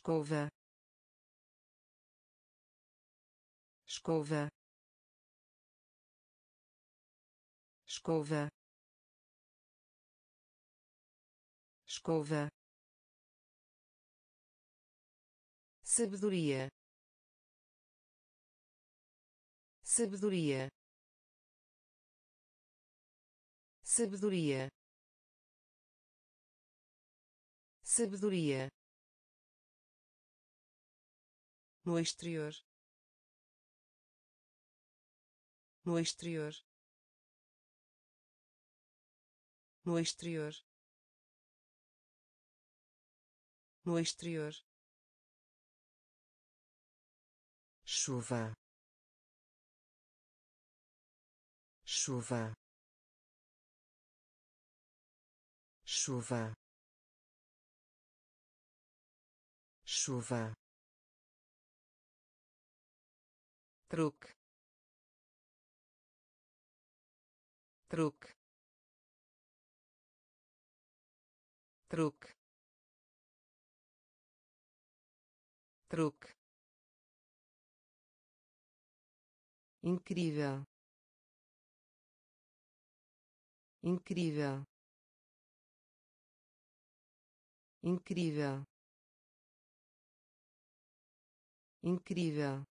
escova. Escova. Escova. Escova. Sabedoria. Sabedoria. Sabedoria. Sabedoria no exterior. No exterior. No exterior. No exterior. Chuva. Chuva. Chuva. Chuva truque truque truque truque incrível. Incrível. Incrível. Incrível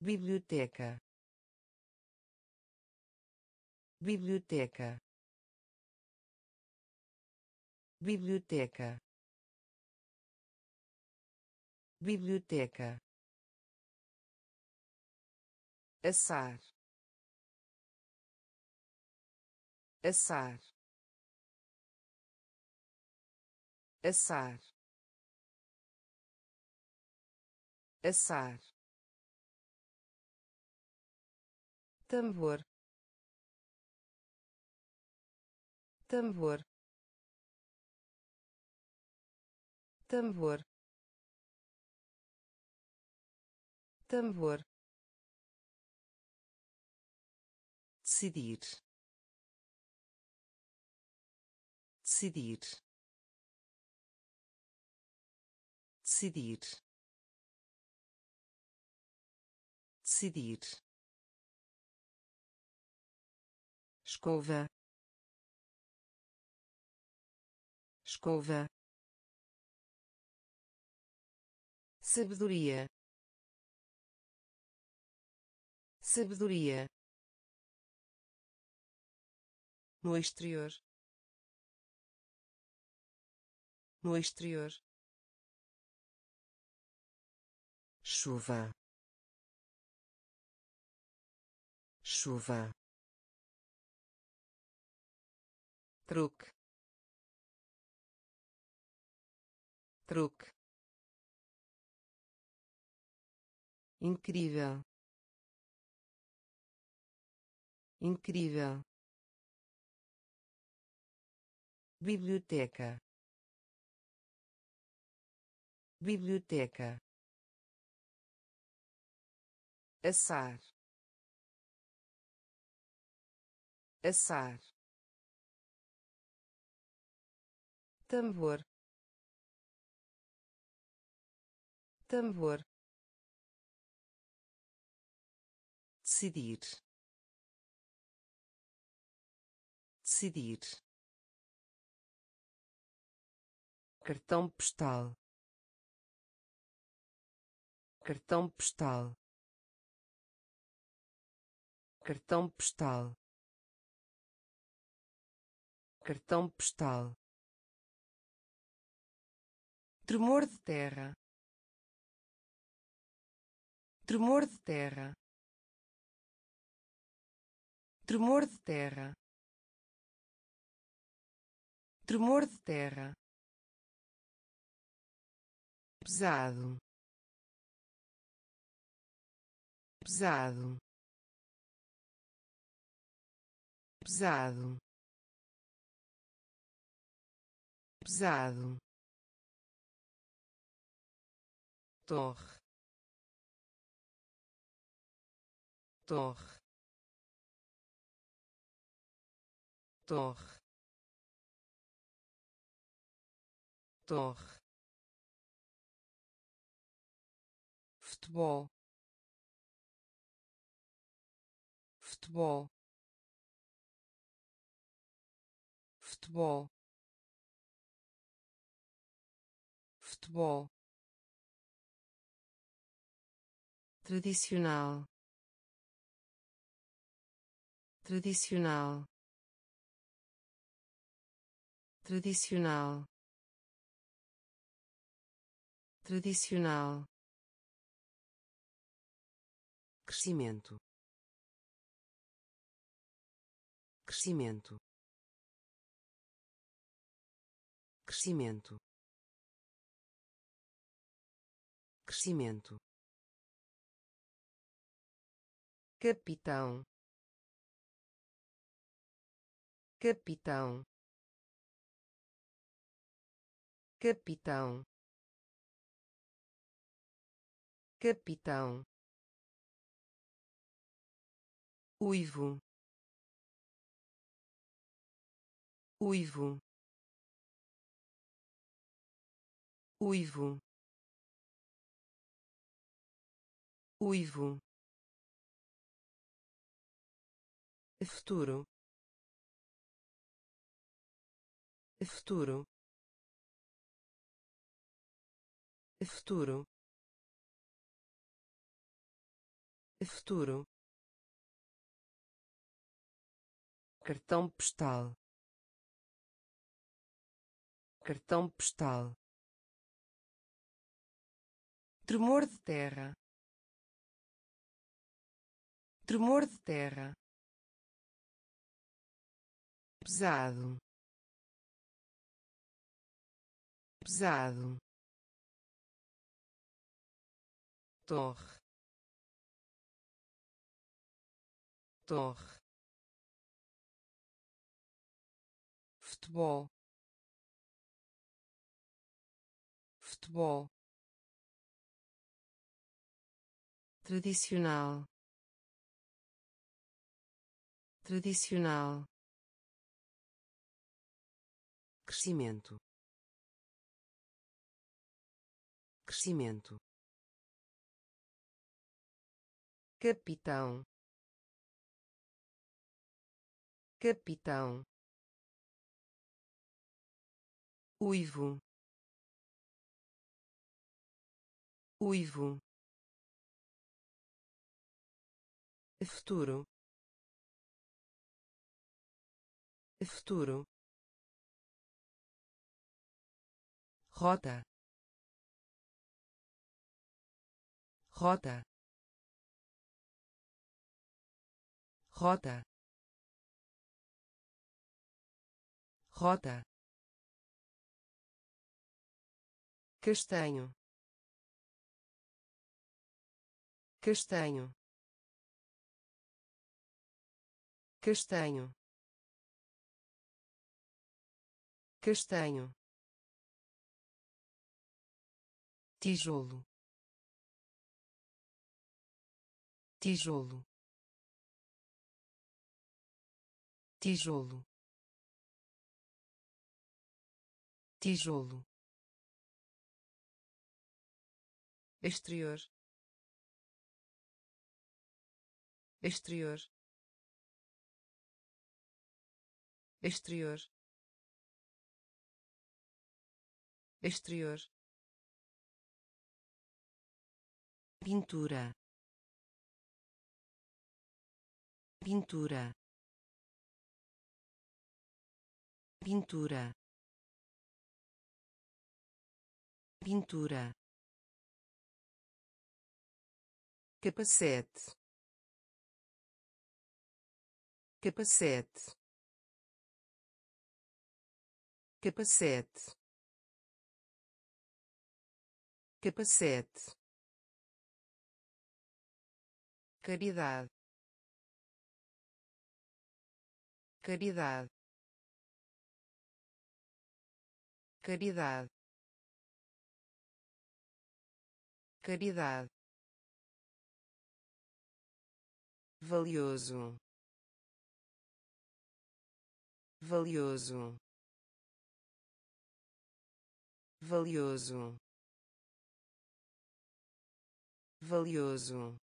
biblioteca. Biblioteca. Biblioteca. Biblioteca. Assar. Assar. Assar. Assar tambor. Tambor. Tambor. Tambor. Decidir. Decidir. Decidir. Decidir escova. Escova. Sabedoria. Sabedoria. No exterior. No exterior. Chuva. Chuva truque. Truque. Incrível. Incrível. Biblioteca. Biblioteca. Assar. Assar tambor. Tambor. Decidir. Decidir. Cartão postal. Cartão postal. Cartão postal. Cartão postal tremor de terra. Tremor de terra. Tremor de terra. Tremor de terra. Pesado. Pesado. Pesado. Pesado torre torre torre torre futebol futebol futebol futebol tradicional. Tradicional. Tradicional. Tradicional. Crescimento. Crescimento. Crescimento. Crescimento capitão. Capitão. Capitão. Capitão. Uivo. Uivo. Uivo. Uivo futuro. Futuro. Futuro. Futuro. Cartão postal. Cartão postal. Tremor de terra. Tremor de terra pesado. Pesado. Torre. Torre. Futebol. Futebol. Tradicional. Tradicional crescimento. Crescimento. Capitão. Capitão. Uivo. Uivo. Futuro. Futuro rota. Rota. Rota. Rota. Castanho. Castanho. Castanho. Castanho tijolo. Tijolo. Tijolo. Tijolo. Exterior. Exterior. Exterior. Exterior pintura. Pintura. Pintura. Pintura. Capacete. Capacete. Capacete. Capacete caridade. Caridade. Caridade. Caridade. Valioso. Valioso. Valioso. Valioso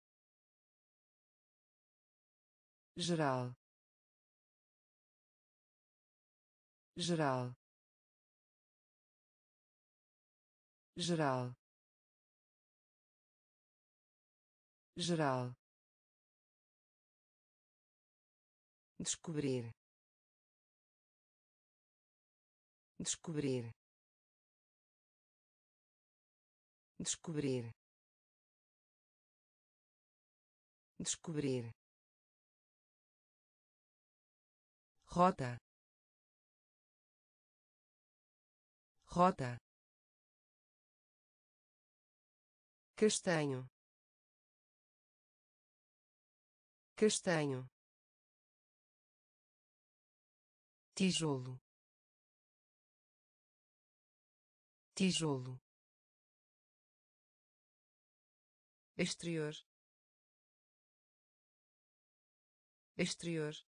geral. Geral. Geral. Geral. Descobrir. Descobrir. Descobrir. Descobrir rota. Rota. Castanho. Castanho. Tijolo. Tijolo. Exterior. Exterior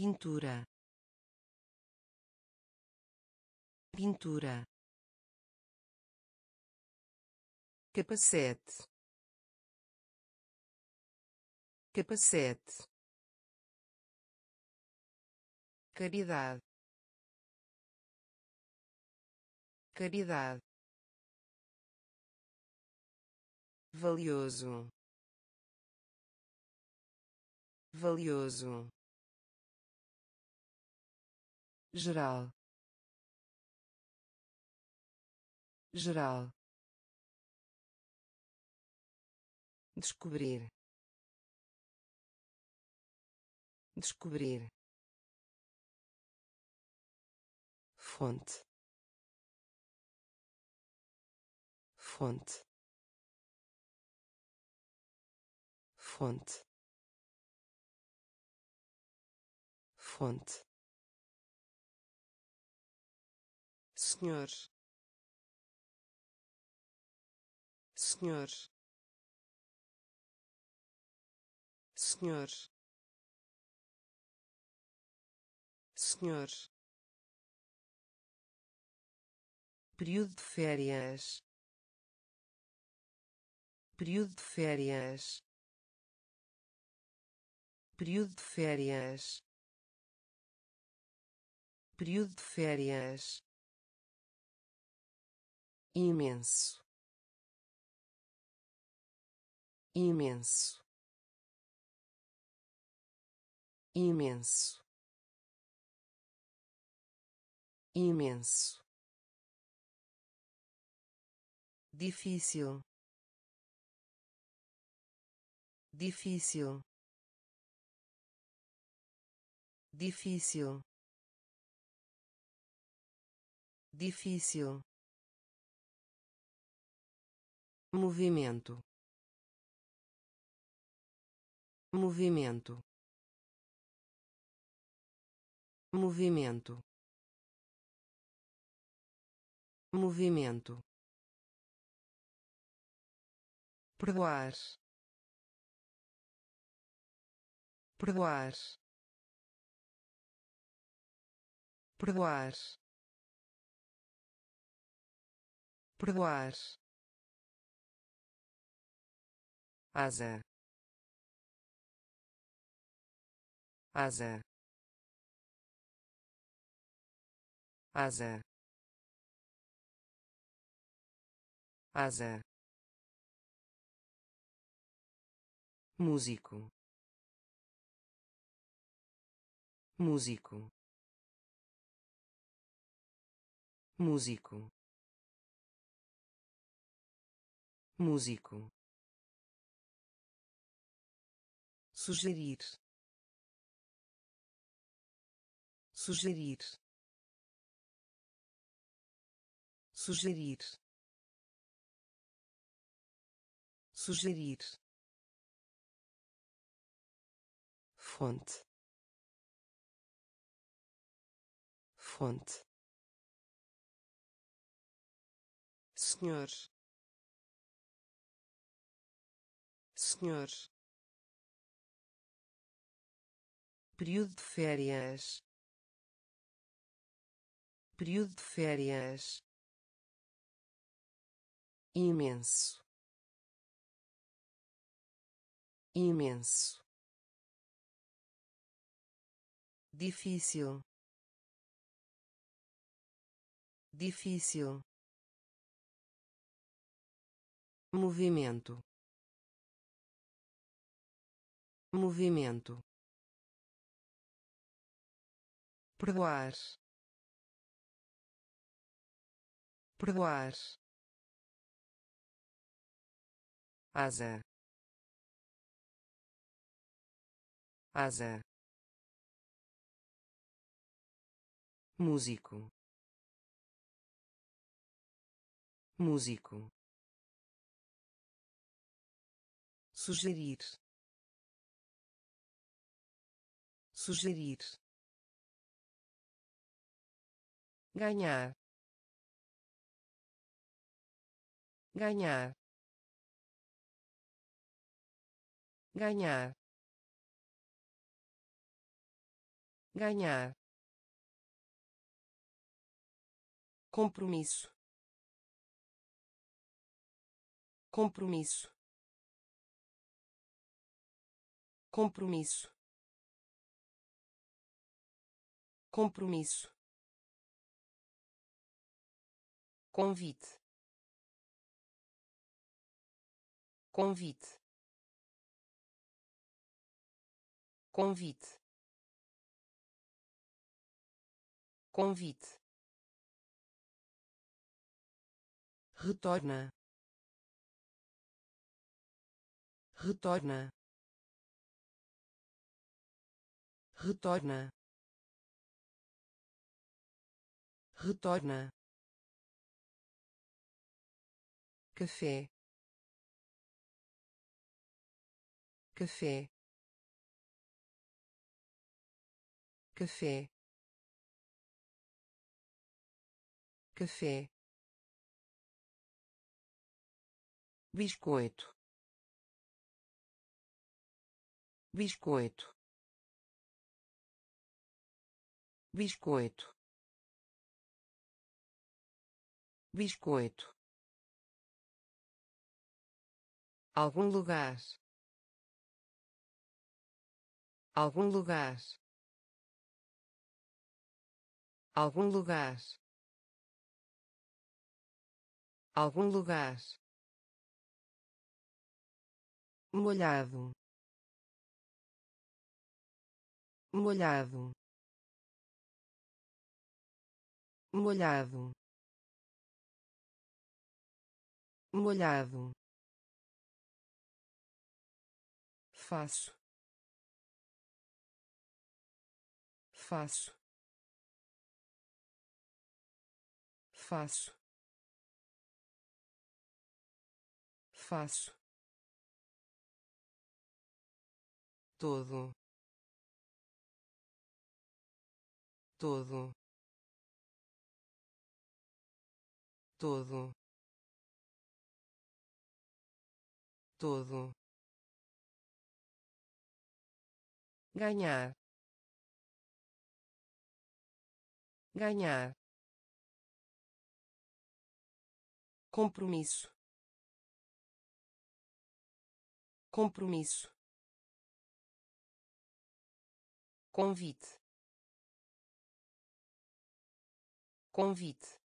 pintura. Pintura. Capacete. Capacete. Caridade caridade valioso. Valioso geral. Geral. Descobrir. Descobrir. Fonte. Fonte. Fonte. Fonte senhor. Senhor. Senhor. Senhor. Período de férias. Período de férias. Período de férias. Período de férias imenso imenso imenso imenso. Difícil. Difícil. Difícil. Difícil movimento. Movimento. Movimento. Movimento. Perdoar. Perdoar. Perdoar. Perdoar asa. Asa. Asa. Asa. Músico. Músico. Músico. Músico sugerir. Sugerir. Sugerir. Sugerir. Fonte. Fonte. Senhor. Senhor período de férias. Período de férias. Imenso. Imenso. Difícil. Difícil. Movimento. Movimento perdoar. Perdoar. Asa. Asa. Músico. Músico. Sugerir. Sugerir ganhar. Ganhar. Ganhar. Ganhar. Compromisso. Compromisso. Compromisso. Compromisso convite. Convite. Convite. Convite. Retorna. Retorna. Retorna. Retorna café. Café. Café. Café. Biscoito. Biscoito. Biscoito. Biscoito algum lugar. Algum lugar. Algum lugar. Algum lugar. Molhado. Molhado. Molhado. Molhado faço. Faço. Faço. Faço. Todo. Todo. Todo. Todo ganhar. Ganhar. Compromisso. Compromisso. Convite. Convite.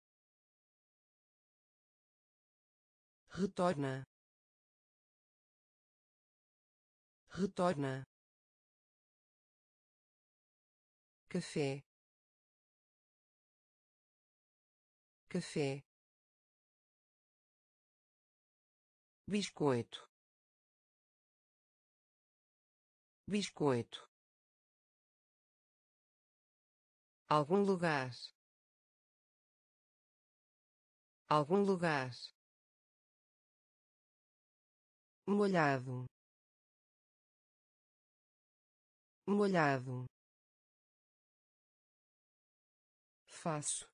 Retorna. Retorna café. Café. Biscoito. Biscoito. Algum lugar. Algum lugar. Molhado. Molhado faço.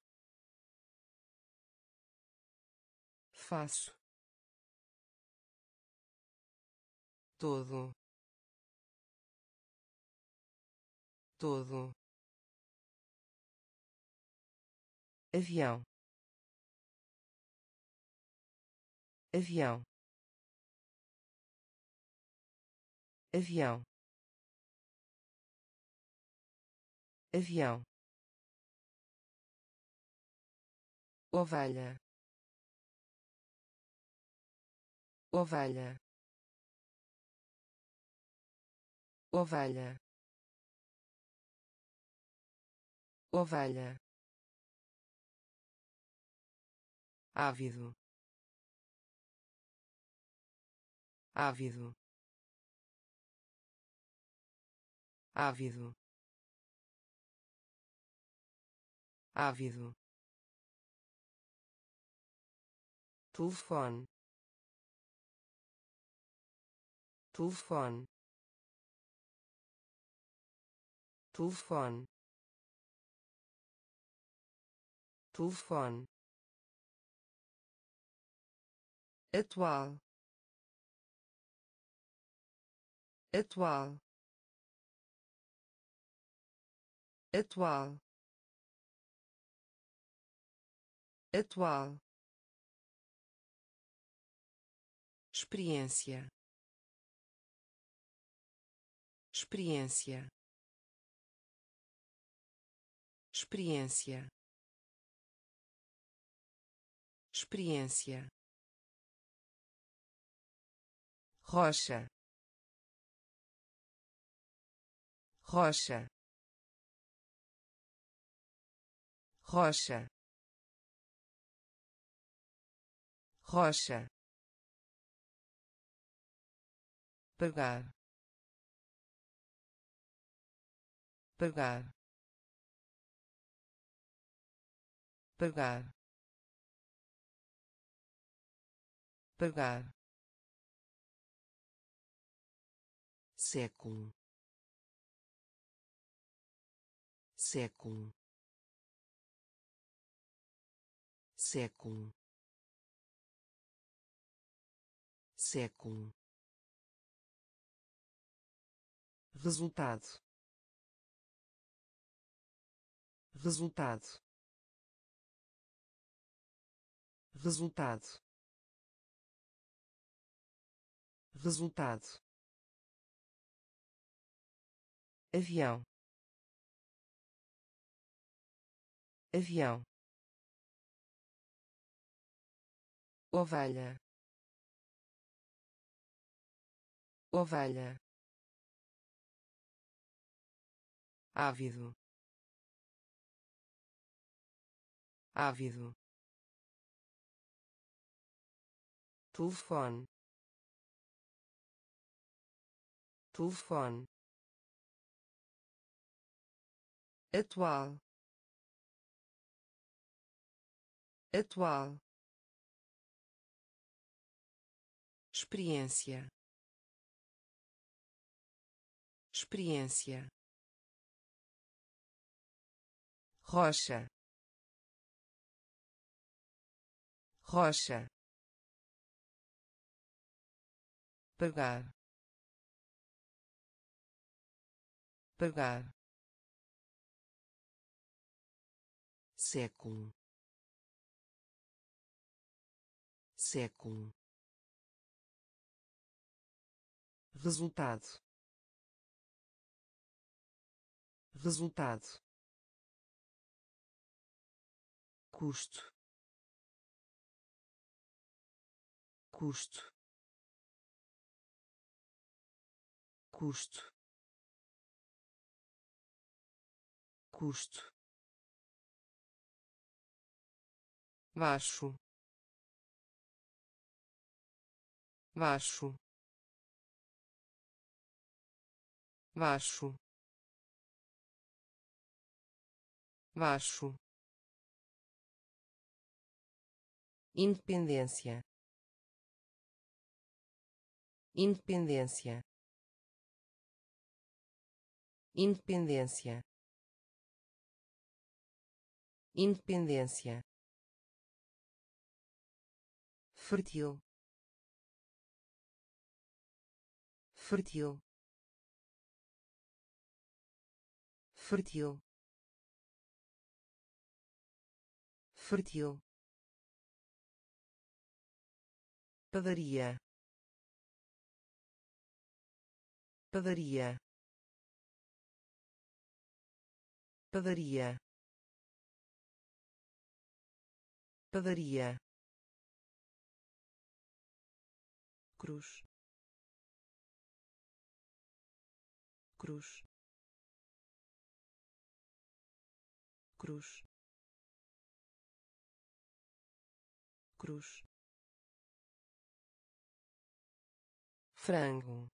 Faço. Todo. Todo. Avião. Avião. Avião. Avião ovelha. Ovelha. Ovelha. Ovelha. Ávido. Ávido. Ávido. Ávido telefone telefone telefone telefone atual atual atual atual experiência. Experiência. Experiência. Experiência. Rocha. Rocha. Rocha. Rocha pagar pagar pagar pagar século século século século resultado. Resultado. Resultado. Resultado. Avião. Avião. Ovelha. Ovelha ávido. Ávido. Telefone. Telefone. Atual. Atual. Experiência. Experiência rocha. Rocha. Pagar pagar século século resultado. Resultado custo. Custo. Custo. Custo. Baixo. Baixo. Baixo. Baixo independência. Independência. Independência. Independência. Fértil fértil fértil fértil padaria padaria padaria padaria cruz cruz cruz cruz frango.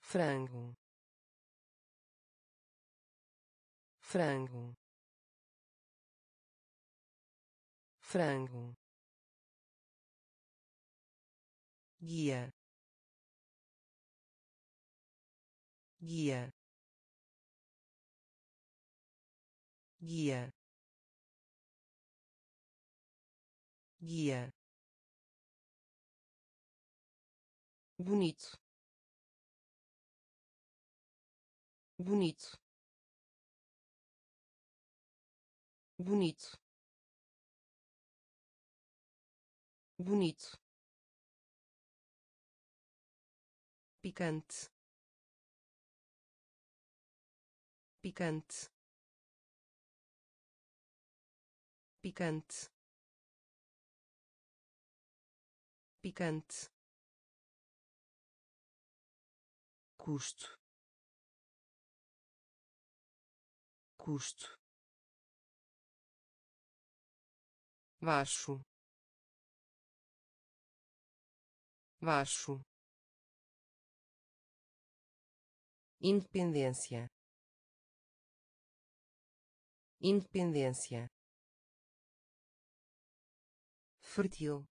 Frango. Frango. Frango. Guia. Guia. Guia. Guia bonito. Bonito. Bonito. Bonito. Picante. Picante. Picante. Picante custo. Custo. Baixo. Baixo. Independência. Independência. Fértil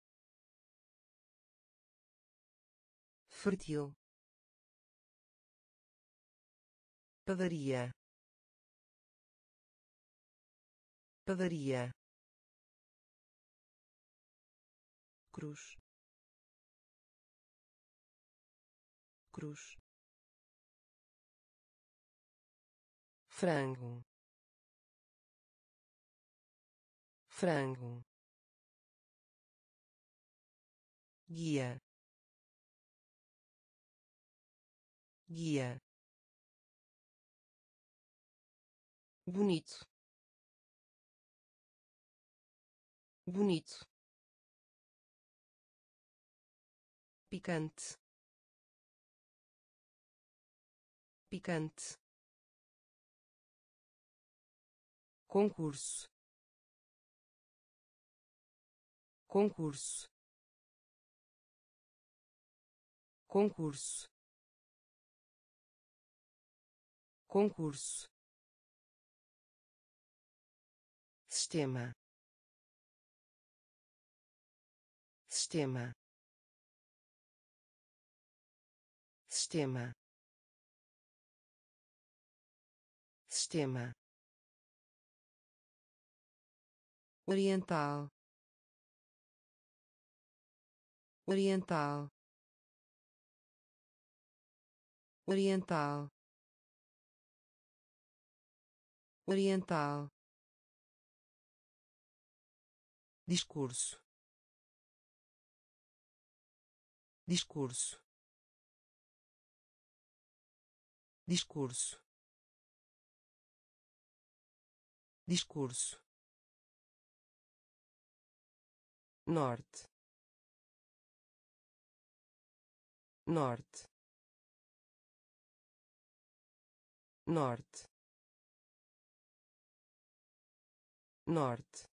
fértil padaria. Padaria. Cruz. Cruz. Frango. Frango. Guia. Guia bonito. Bonito. Picante. Picante. Concurso. Concurso. Concurso. Concurso sistema. Sistema. Sistema. Sistema. Oriental. Oriental. Oriental. Oriental discurso. Discurso. Discurso. Discurso. Norte. Norte. Norte. Norte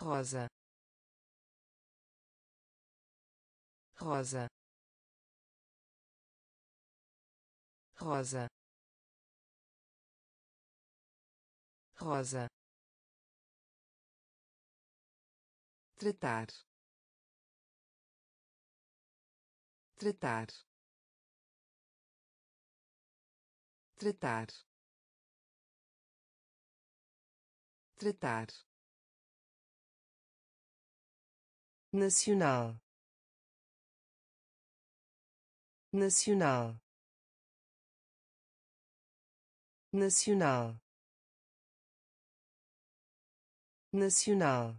rosa. Rosa. Rosa. Rosa. Tratar tratar tratar tratar nacional. Nacional. Nacional. Nacional.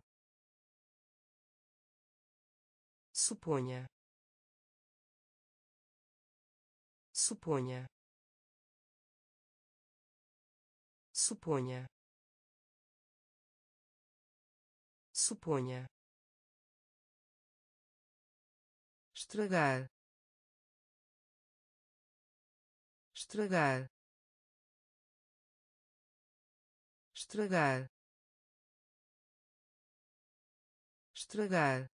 Suponha. Suponha. Suponha. Suponha estragar. Estragar. Estragar. Estragar.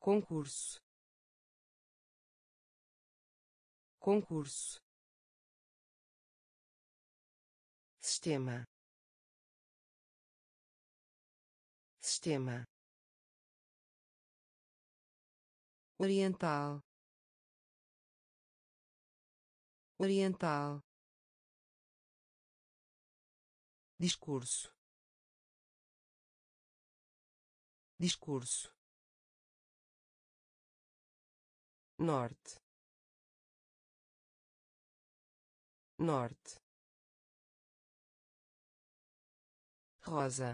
Concurso. Concurso. Sistema. Sistema oriental oriental discurso discurso norte norte rosa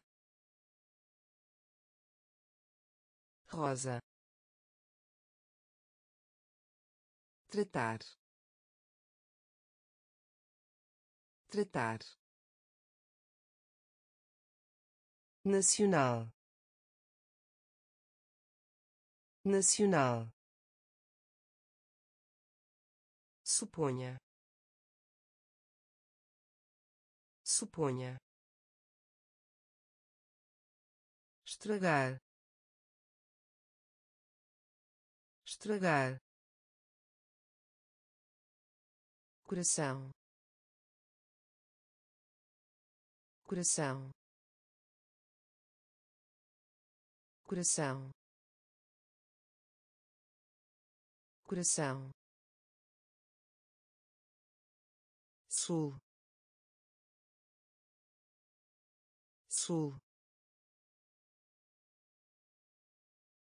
rosa tratar. Tratar. Nacional. Nacional. Suponha. Suponha. Estragar. Estragar coração. Coração. Coração. Coração. Sul. Sul.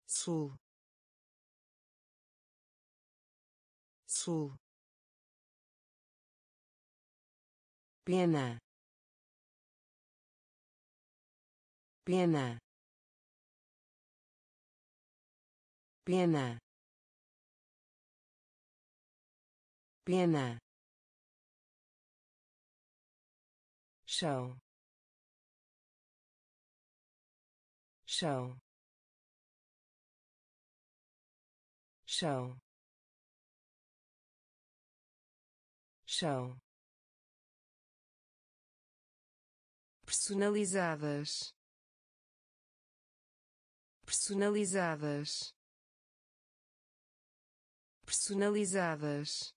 Sul. Sul pena. Pena. Pena. Pena. Chão chão chão chão personalizadas. Personalizadas. Personalizadas.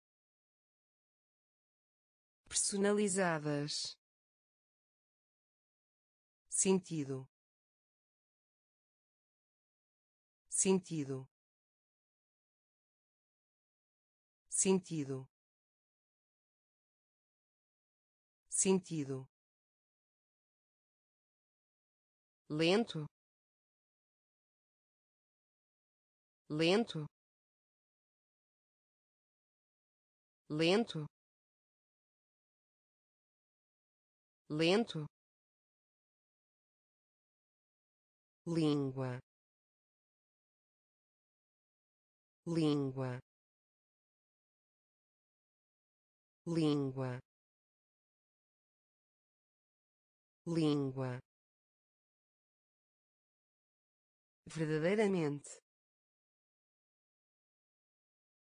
Personalizadas. Sentido. Sentido. Sentido. Sentido lento. Lento. Lento. Lento. Língua. Língua. Língua. Língua verdadeiramente.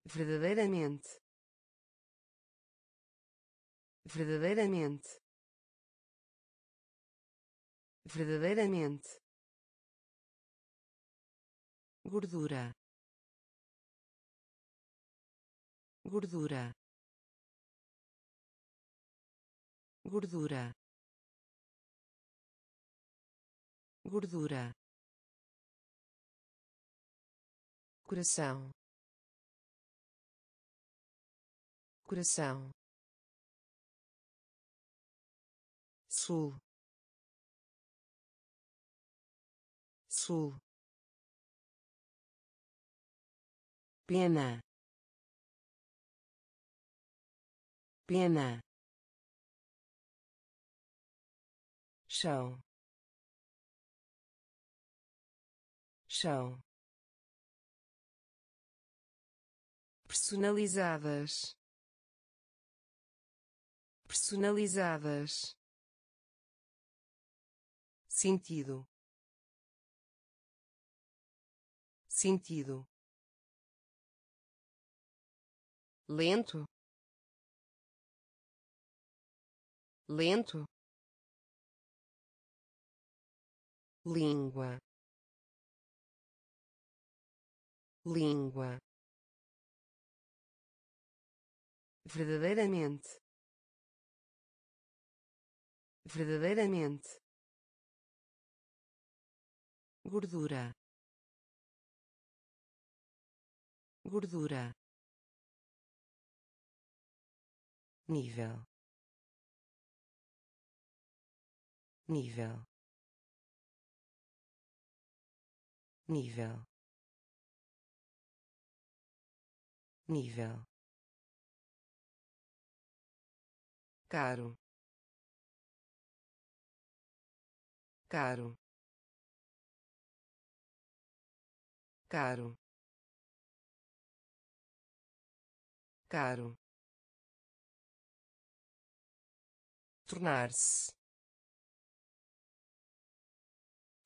Verdadeiramente. Verdadeiramente. Verdadeiramente. Gordura. Gordura. Gordura. Gordura coração. Coração. Sul. Sul. Pena. Pena. Chão. Chão personalizadas. Personalizadas. Sentido. Sentido. Lento. Lento. Língua. Língua verdadeiramente. Verdadeiramente. Gordura. Gordura. Nível. Nível. Nível. Nível caro. Caro. Caro. Caro. Tornar-se.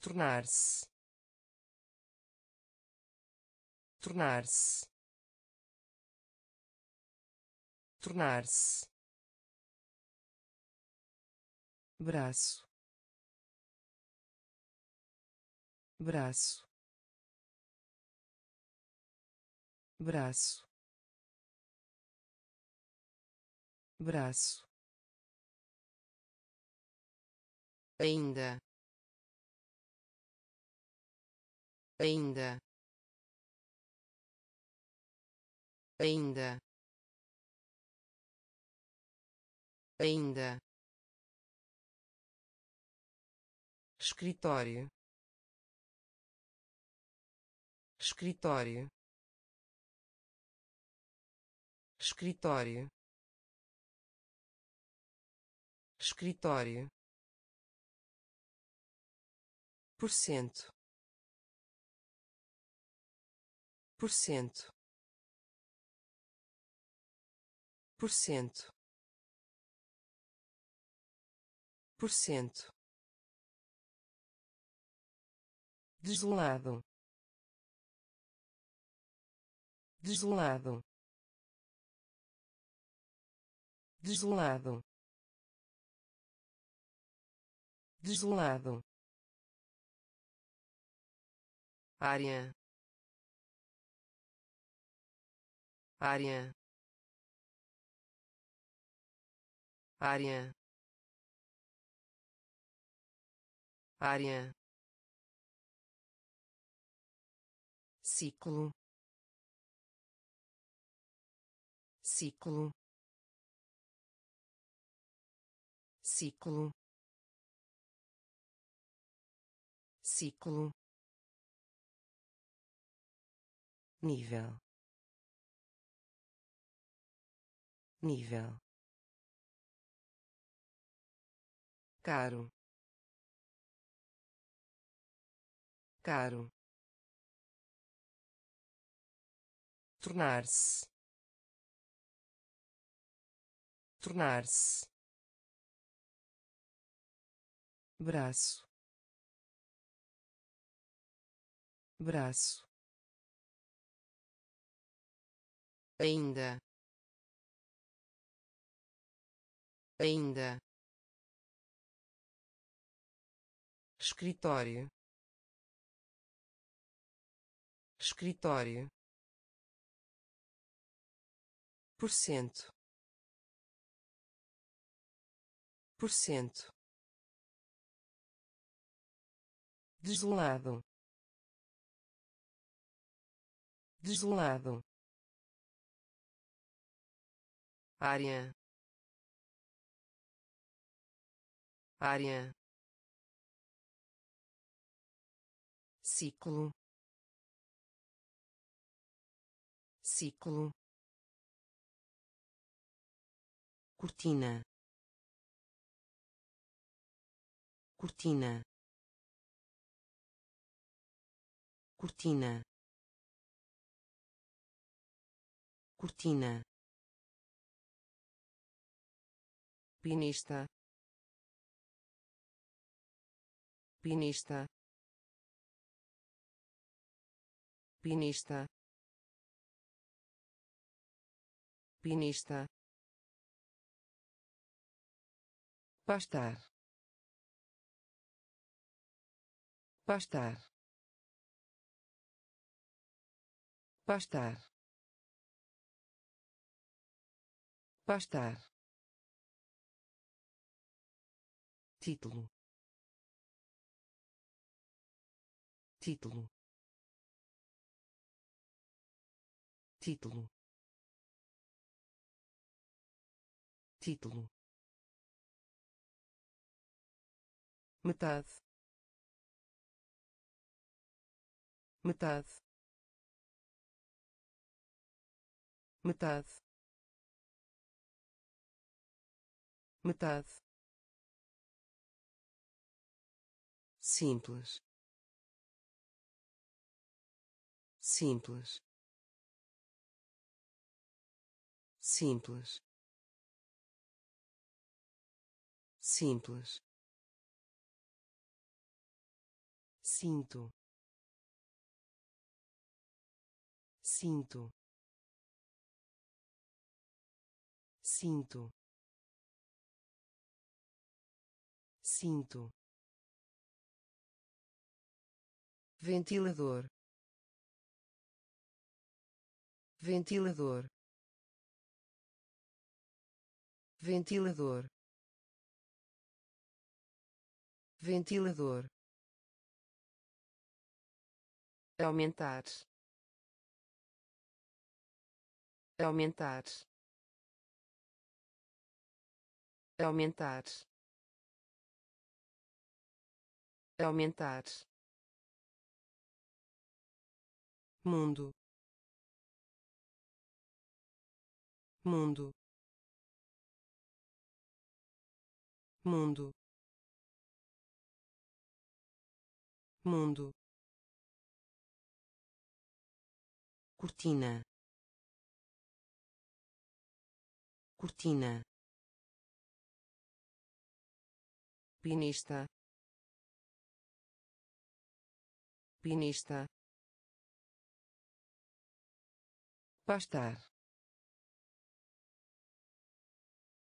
Tornar-se. Tornar-se. Tornar-se braço. Braço. Braço. Braço. Ainda. Ainda. Ainda. Ainda escritório. Escritório. Escritório. Escritório. Por cento por cento por cento por cento desolado. Desolado. Desolado. Desolado. Área. Área. Área. Área ciclo. Ciclo. Ciclo. Ciclo. Nível. Nível. Caro. Caro tornar-se. Tornar-se. Braço. Braço. Ainda. Ainda. Escritório. Escritório por cento. Por cento. Desolado. Desolado. Área. Área. Ciclo. Ciclo cortina. Cortina. Cortina. Cortina. Pinista pinista pinista pinista pastar. Pastar. Pastar. Pastar. Título. Título. Título. Título metade. Metade. Metade. Metade. Simples. Simples. Simples. Simples cinto cinto cinto cinto ventilador. Ventilador. Ventilador. Ventilador aumentar. Aumentar. Aumentar. Aumentar. Mundo. Mundo. Mundo. Mundo cortina. Cortina. Pinista pinista pastar.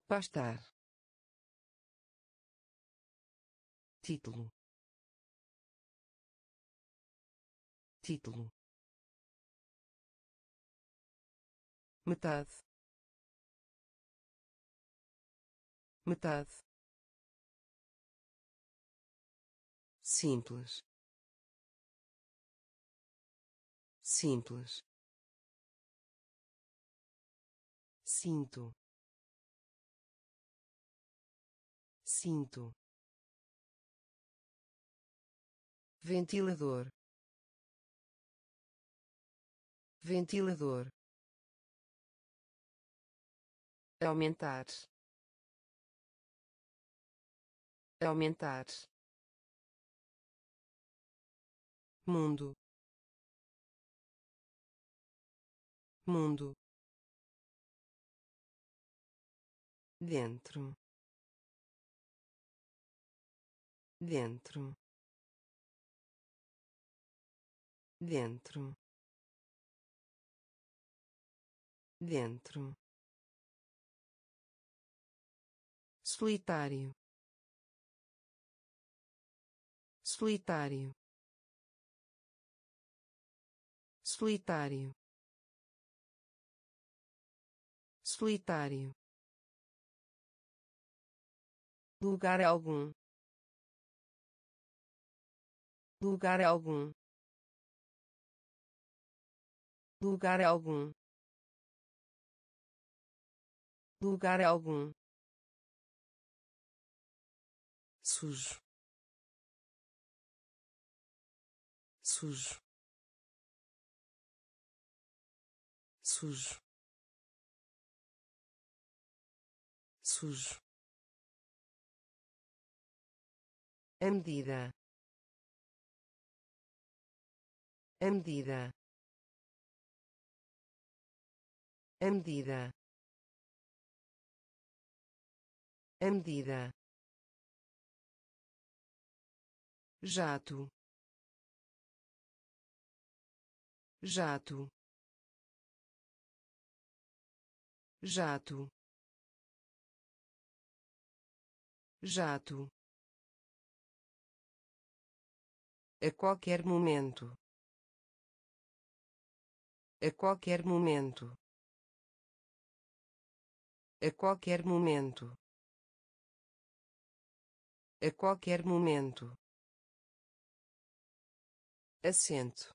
Pastar. Título. Título metade. Metade. Simples. Simples. Cinto cinto ventilador. Ventilador aumentar. Aumentar. Mundo. Mundo. Dentro. Dentro. Dentro. Dentro solitário. Solitário. Solitário. Solitário. Lugar algum. Lugar algum. Lugar algum. Lugar algum sujo. Sujo. Sujo. Sujo. A medida. A medida. A medida. A medida jato. Jato. Jato. Jato. A qualquer momento. A qualquer momento. A qualquer momento. A qualquer momento assento.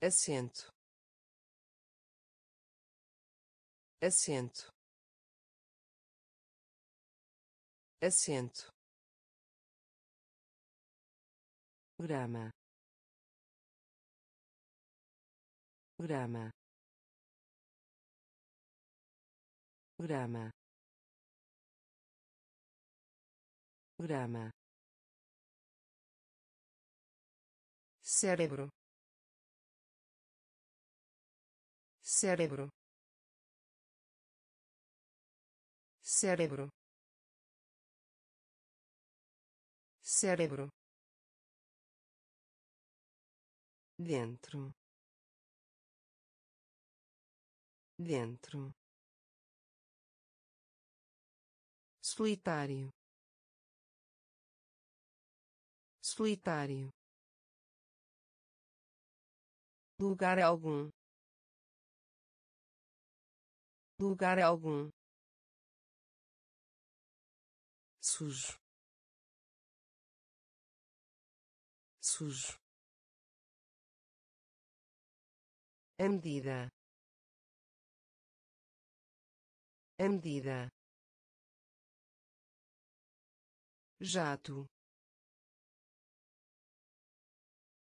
Assento. Assento. Assento. Grama. Grama. Grama. Grama cérebro cérebro cérebro cérebro dentro. Dentro. Solitário solitário lugar algum. Lugar algum. Sujo. Sujo. A medida. A medida. Jato.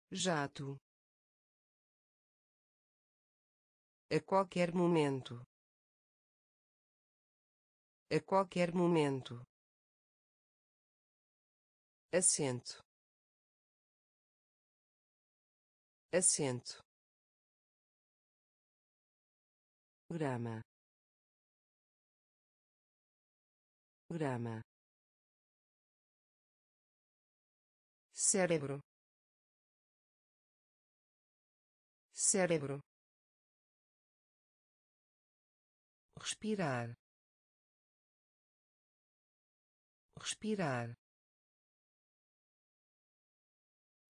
Jato a qualquer momento. A qualquer momento. Assento. Assento. Grama. Grama. Cérebro. Cérebro respirar. Respirar.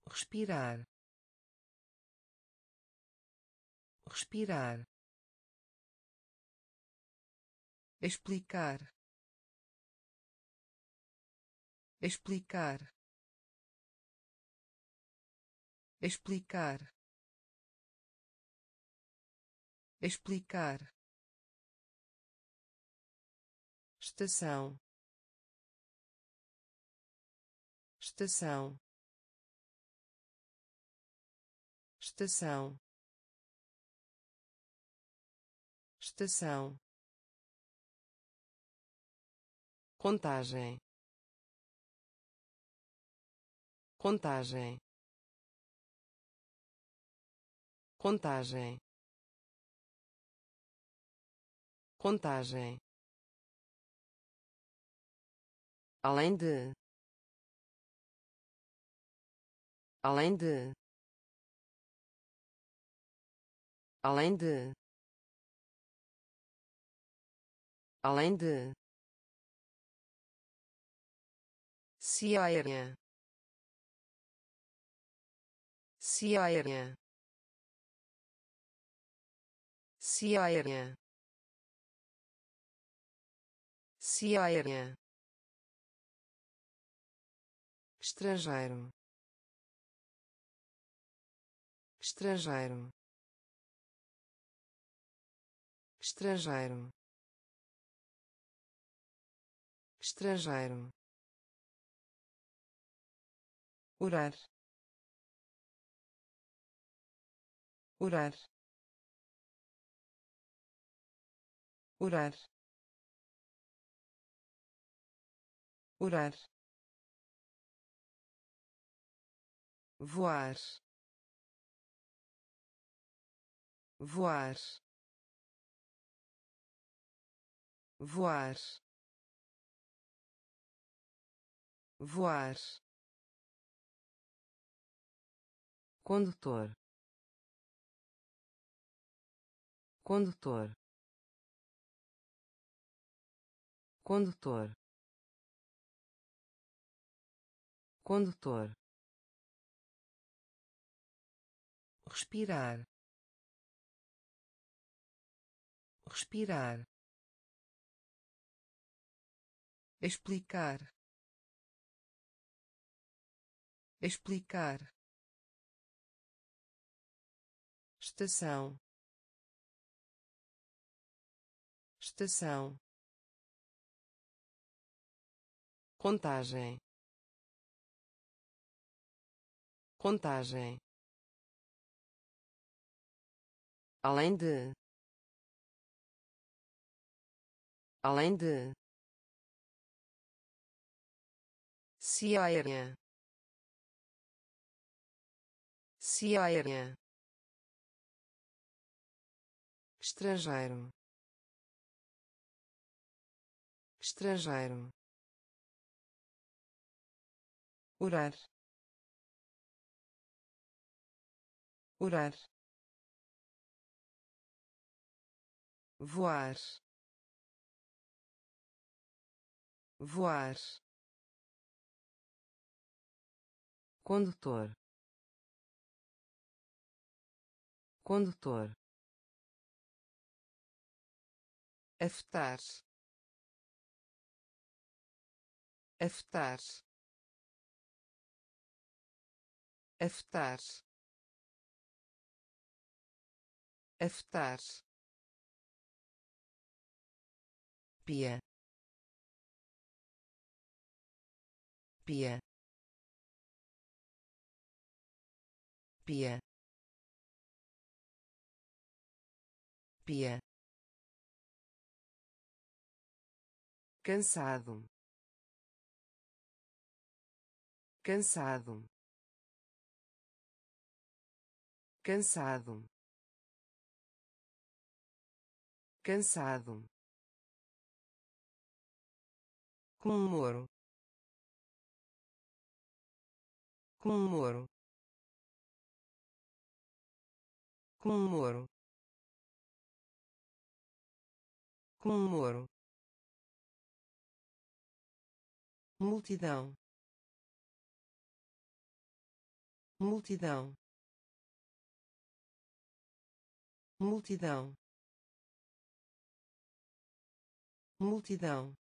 Respirar. Respirar. Explicar. Explicar. Explicar. Explicar estação. Estação. Estação. Estação. Contagem. Contagem. Contagem. Contagem além de além de além de além de Cia aérea. Cia aérea. Cia aérea. Cia aérea. Estrangeiro. Estrangeiro. Estrangeiro. Estrangeiro orar orar orar orar voar voar voar voar. Condutor condutor condutor condutor respirar. Respirar. Explicar. Explicar. Estação. Estação. Contagem. Contagem além de além de Cia aérea. Cia aérea. Estrangeiro. Estrangeiro. Orar. Orar. Voar. Voar. condutor condutor afetar afetar afetar afetar pia. Pia. Pia. Pia. Cansado. Cansado. Cansado. Cansado comemoro comemoro comemoro comemoro multidão. Multidão. Multidão. Multidão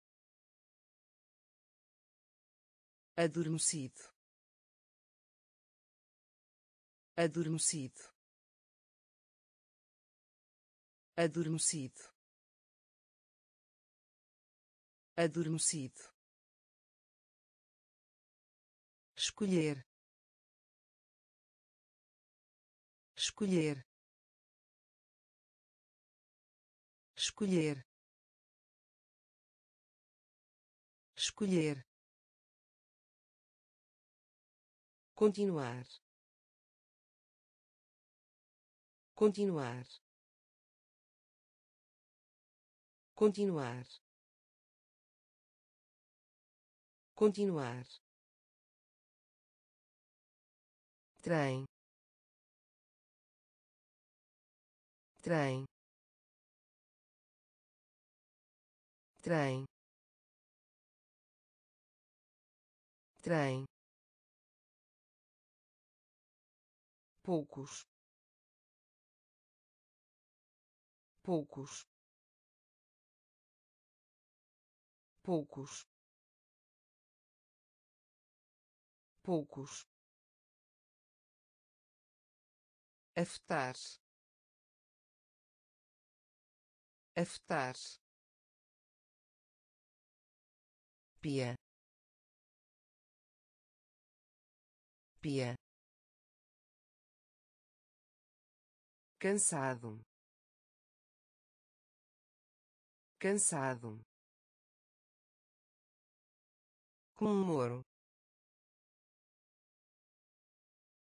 adormecido. Adormecido. Adormecido. Adormecido. Escolher. Escolher. Escolher. Escolher continuar. Continuar. Continuar. Continuar. Trem. Trem. Trem. Trem poucos. Poucos. Poucos. Poucos. Afetar. Afetar. Pia. Pia cansado. Cansado. Comemoro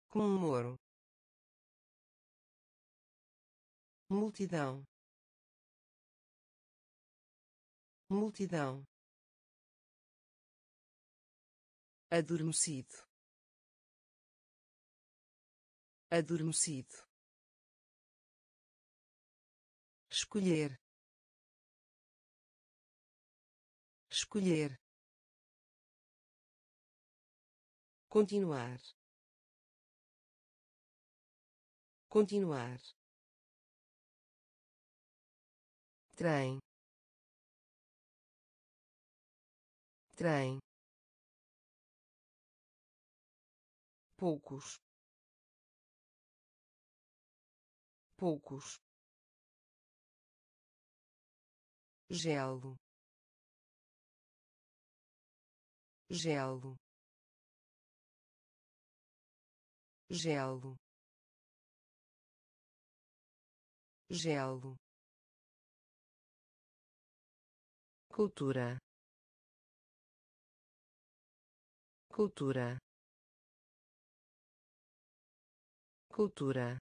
comemoro multidão. Multidão. Adormecido. Adormecido escolher. Escolher. Continuar. Continuar. Trem. Trem. Poucos. Poucos gelo. Gelo. Gelo. Gelo. Cultura. Cultura. Cultura.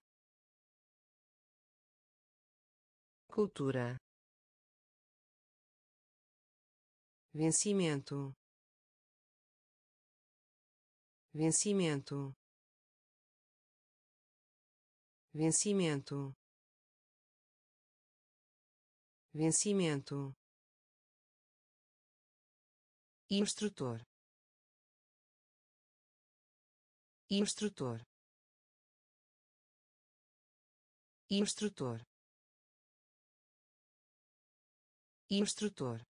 Cultura vencimento. Vencimento. Vencimento. Vencimento. Instrutor. Instrutor. Instrutor. Instrutor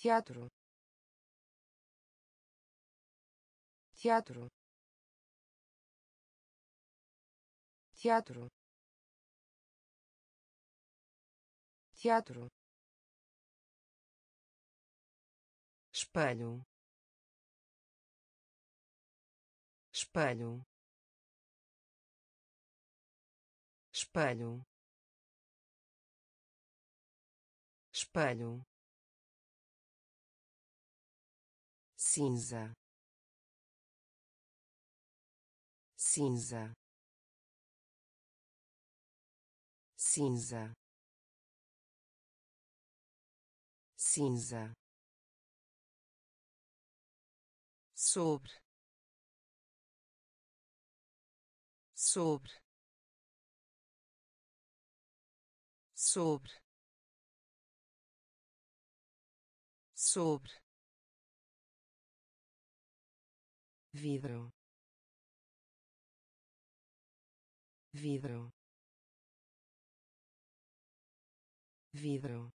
teatro. Teatro. Teatro. Teatro. Espelho. Espelho. Espelho. Espelho cinza. Cinza. Cinza. Cinza. Sobre. Sobre. Sobre. Sobre vidro. Vidro. Vidro.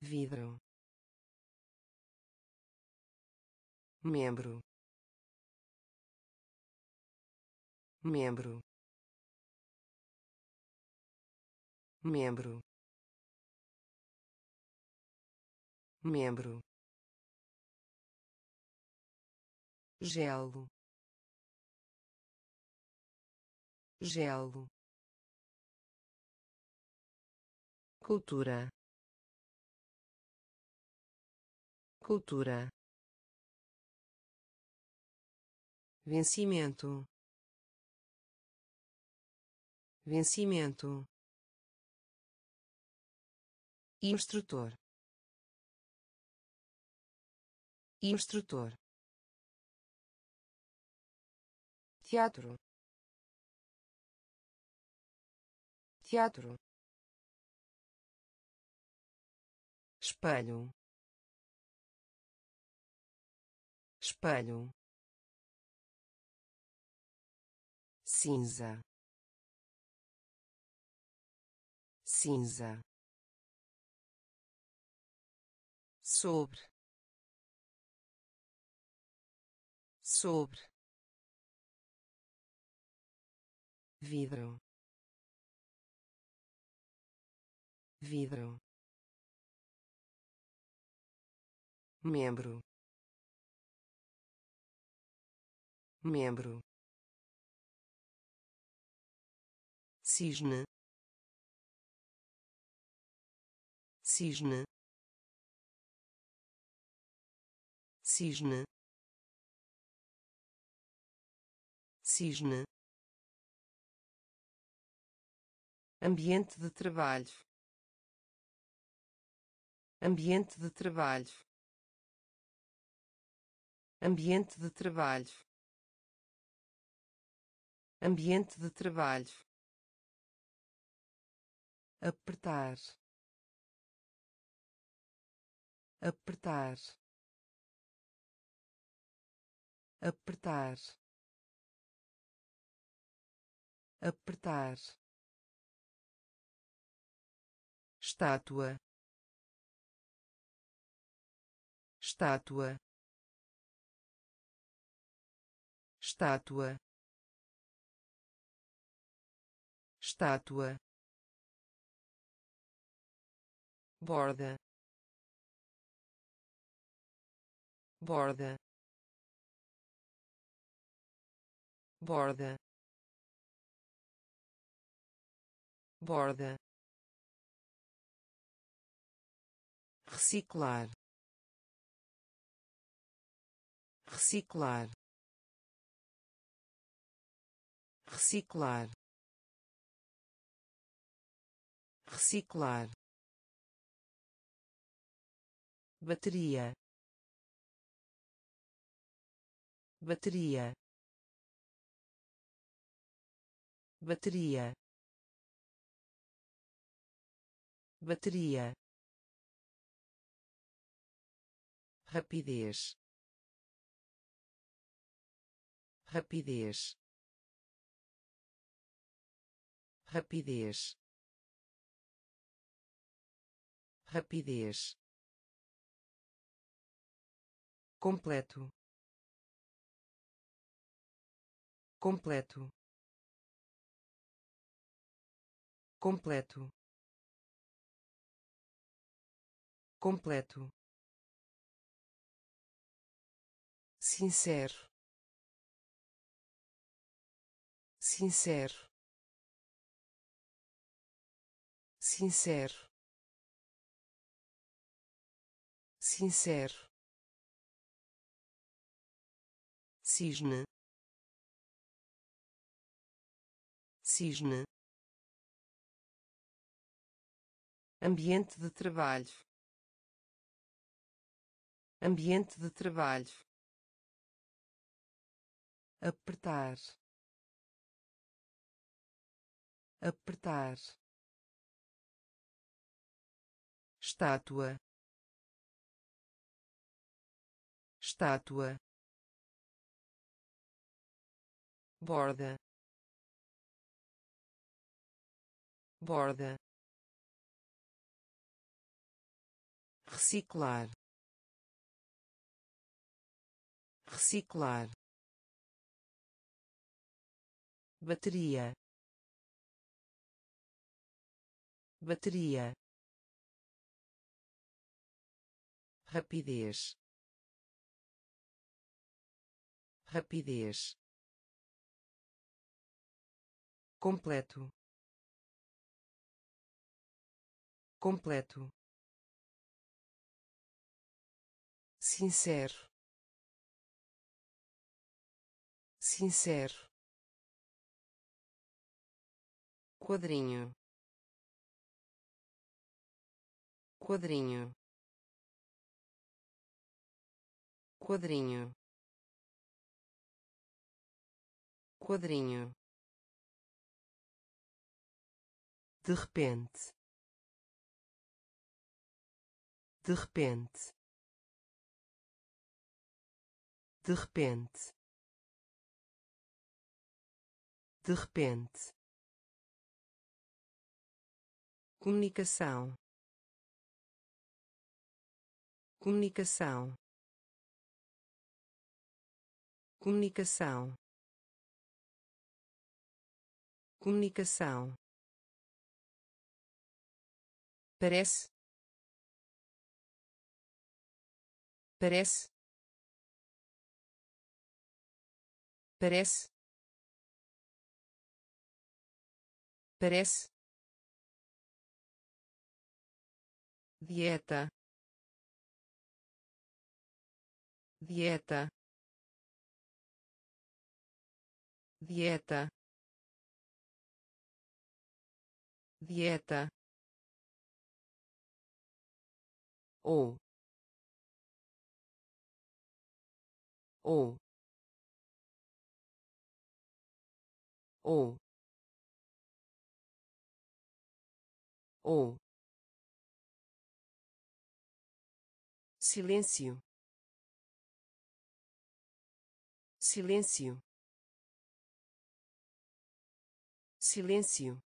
Vidro. Membro. Membro. Membro. Membro gelo. Gelo. Cultura. Cultura. Vencimento. Vencimento. Instrutor. Instrutor teatro. Teatro. Espelho. Espelho. Cinza. Cinza. Sobre. Sobre vidro. Vidro. Membro. Membro. Cisne. Cisne. Cisne. Cisne ambiente de trabalho. Ambiente de trabalho. Ambiente de trabalho. Ambiente de trabalho. Apertar. Apertar. Apertar. Apertar estátua. Estátua. Estátua. Estátua. Borda. Borda. Borda. Borda reciclar. Reciclar. Reciclar. Reciclar. Bateria. Bateria. Bateria. Bateria rapidez. Rapidez. Rapidez. Rapidez. Completo. Completo. Completo. Completo sincero. Sincero. Sincero. Sincero. Cisne. Cisne. Ambiente de trabalho. Ambiente de trabalho apertar. Apertar. Estátua. Estátua. Borda. Borda. Reciclar. Reciclar bateria. Bateria. Rapidez. Rapidez. Completo. Completo. Sincero. Sincero quadrinho. Quadrinho. Quadrinho. Quadrinho. De repente. De repente. De repente. De repente comunicação. Comunicação. Comunicação. Comunicação. Parece. Parece. Parece. Parece dieta dieta dieta dieta ou ou ou ou silêncio. Silêncio. Silêncio.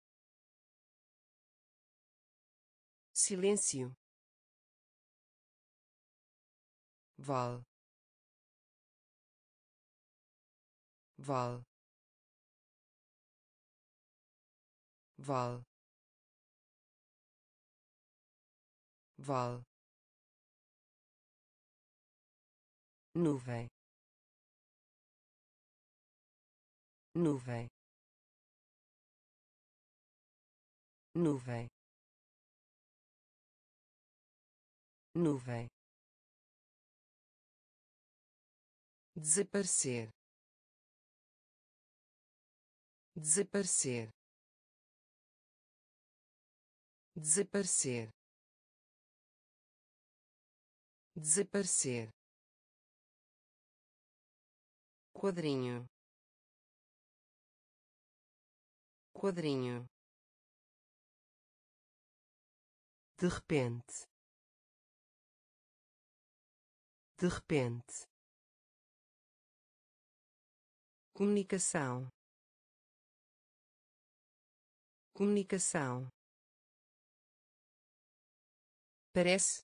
Silêncio. Val. Val. Val. Val nuvem. Nuvem. Nuvem. Nuvem. Desaparecer. Desaparecer. Desaparecer. Desaparecer quadrinho. Quadrinho. De repente. De repente. Comunicação. Comunicação. Parece.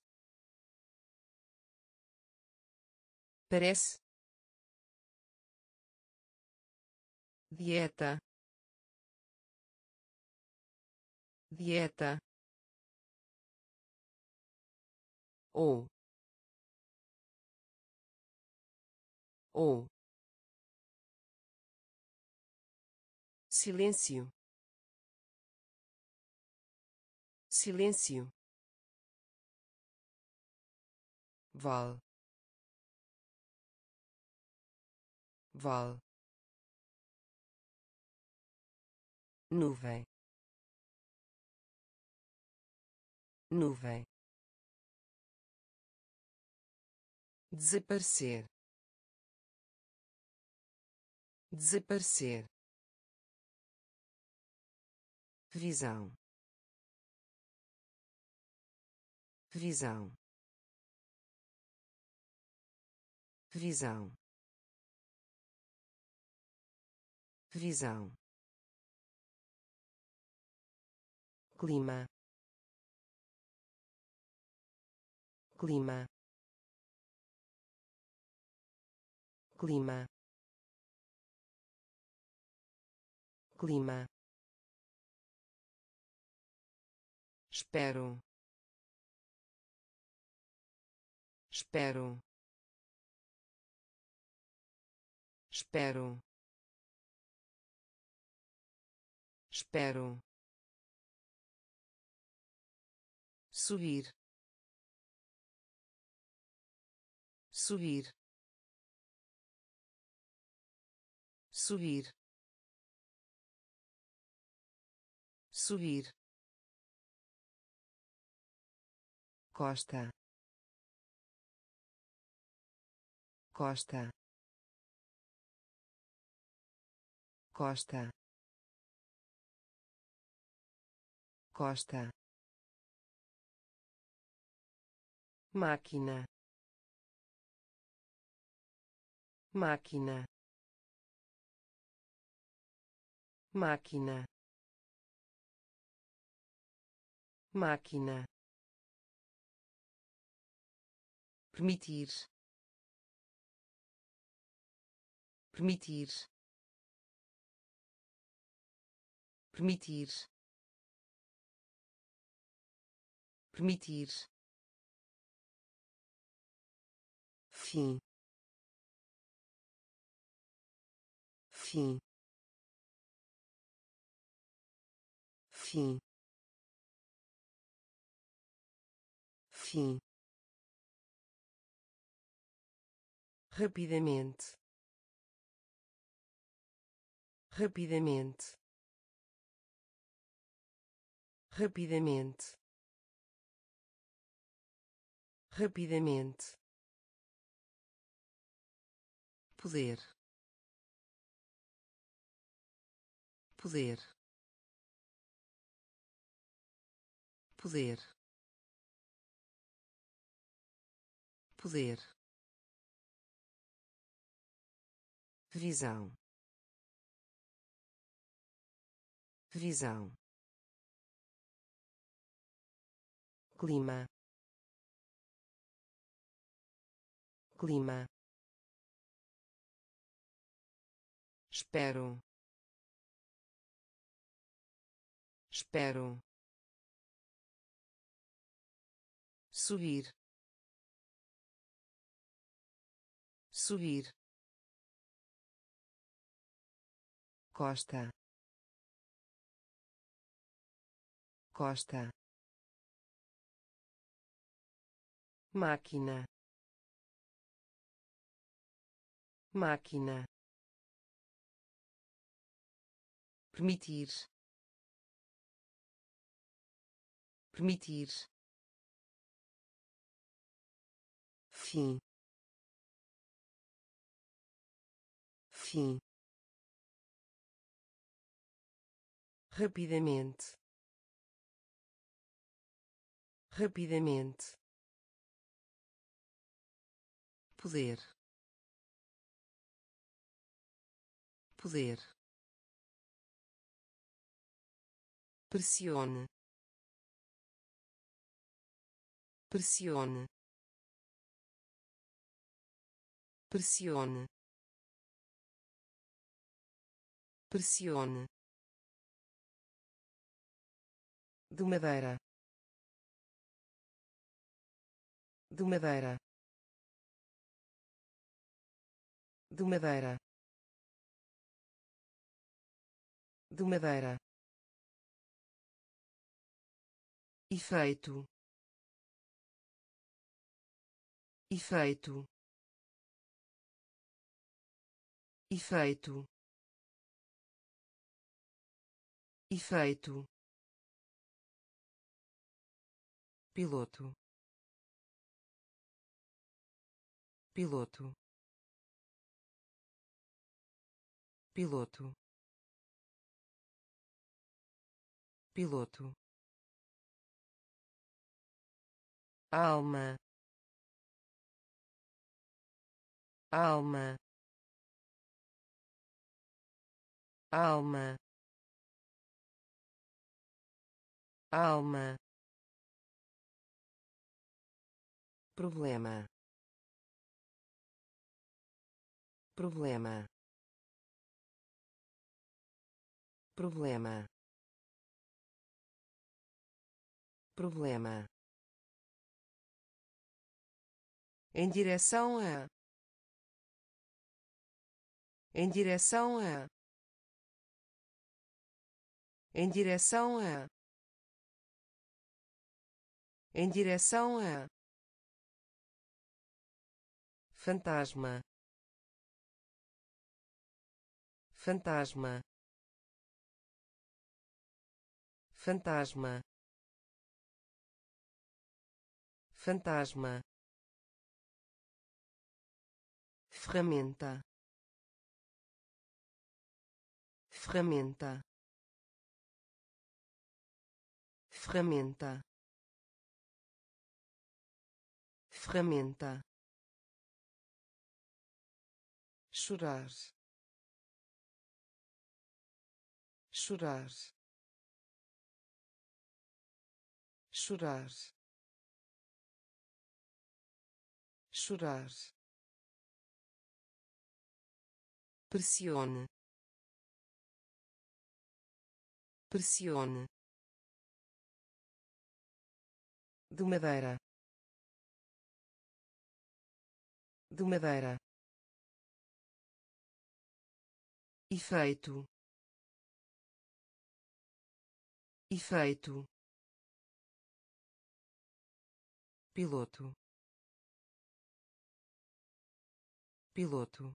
Parece dieta. Dieta. Ou. Ou. Silêncio. Silêncio. Val. Val nuvem. Nuvem. Desaparecer. Desaparecer. Visão. Visão. Visão. Visão clima. Clima. Clima. Clima. Espero. Espero. Espero. Espero subir subir subir subir Costa. Costa. Costa. Costa máquina. Máquina. Máquina. Máquina. Permitir. Permitir. Permitir. Permitir fim. Fim. Fim. Fim. Rapidamente. Rapidamente. Rapidamente. Rapidamente poder. Poder. Poder. Poder. Visão. Visão. Clima. Clima espero. Espero. Subir. Subir. Costa. Costa. Máquina. Máquina permitir. Permitir. Fim. Fim. Rapidamente. Rapidamente. Poder. Poder pressione. Pressione. Pressione. Pressione. De madeira de madeira de madeira de madeira efeito. Efeito. Efeito. Efeito. Piloto. Piloto. Piloto. Piloto alma. Alma. Alma. Alma. Problema. Problema. Problema. Problema em direção a. Em direção a. Em direção a. Em direção a. Fantasma. Fantasma. Fantasma. Fantasma ferramenta. Ferramenta. Ferramenta. Ferramenta. Chorar. Chorar. Chorar. Chorar pressione. Pressione. De madeira de madeira efeito. Efeito. Piloto. Piloto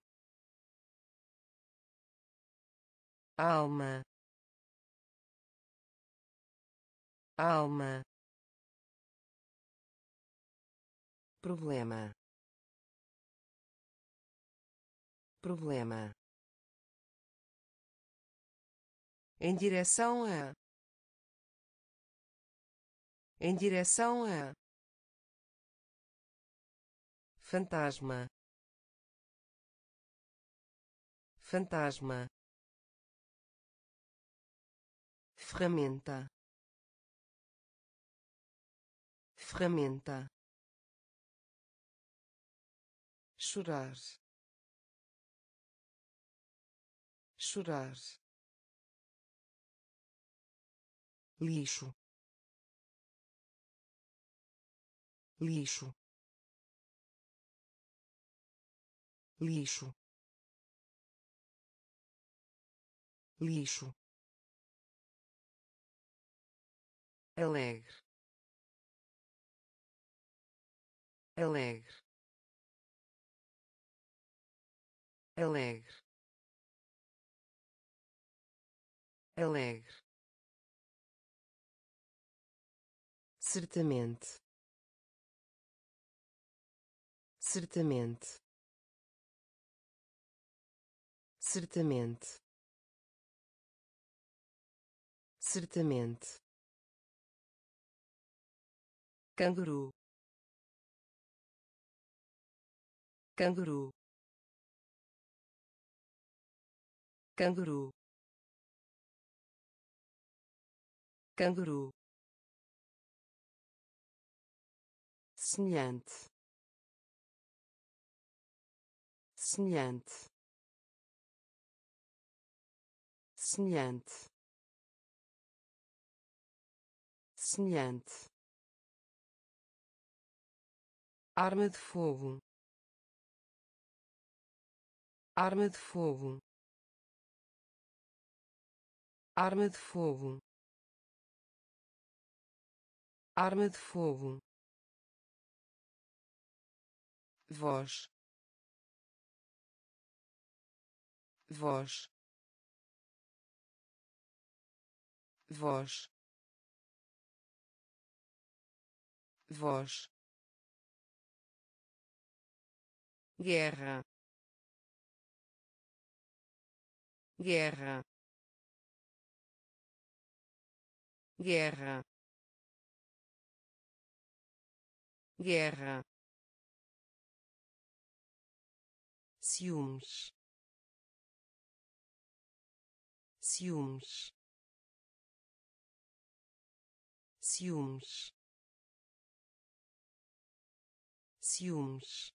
alma. Alma. Problema. Problema. Em direção a. Em direção a. Fantasma. Fantasma ferramenta. Ferramenta. Chorar. Chorar. Lixo. Lixo. Lixo. Lixo alegre. Alegre. Alegre. Alegre. Certamente. Certamente. Certamente. Certamente canguru. Canguru. Canguru. Canguru. Semelhante. Semelhante. Semelhante. Semelhante arma de fogo. Arma de fogo. Arma de fogo. Arma de fogo. Voz. Voz. Voz. Voz guerra. Guerra. Guerra. Guerra. Ciúmes. Ciúmes. Ciúmes. Ciúmes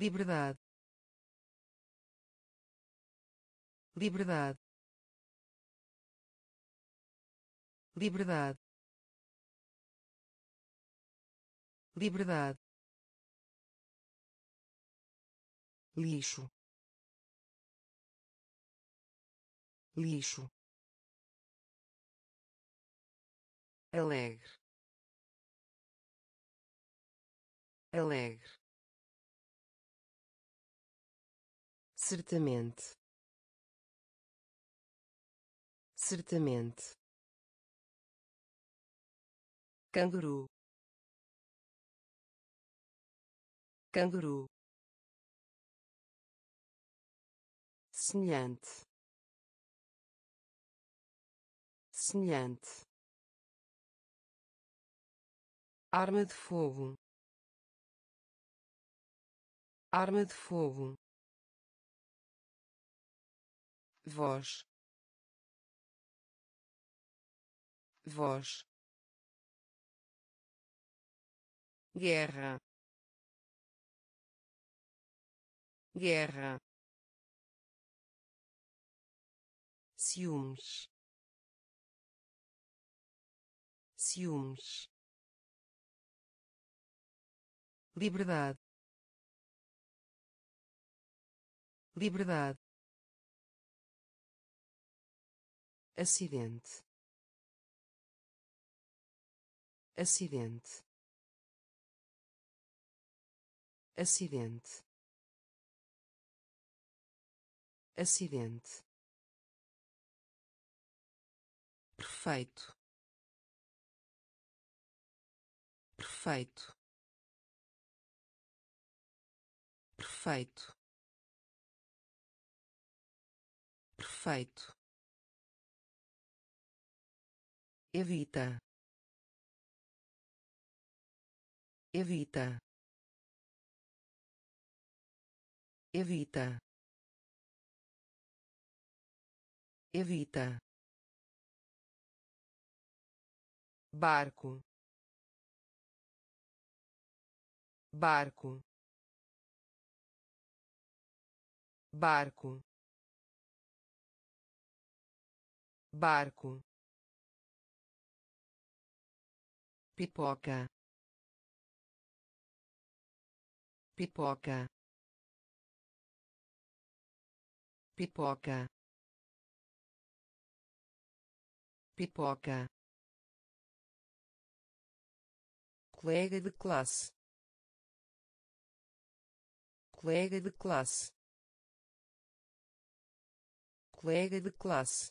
liberdade. Liberdade. Liberdade. Liberdade. Lixo. Lixo. Alegre. Alegre certamente. Certamente. Canguru. Canguru. Semelhante. Semelhante. Arma de fogo. Arma de fogo voz. Voz. Guerra. Guerra. Ciúmes. Ciúmes. Liberdade. Liberdade acidente. Acidente. Acidente. Acidente. Perfeito. Perfeito. Perfeito. Perfeito evita. Evita. Evita. Evita. Barco. Barco. Barco. Barco pipoca. Pipoca. Pipoca. Pipoca. Colega de classe. Colega de classe. Colega de classe.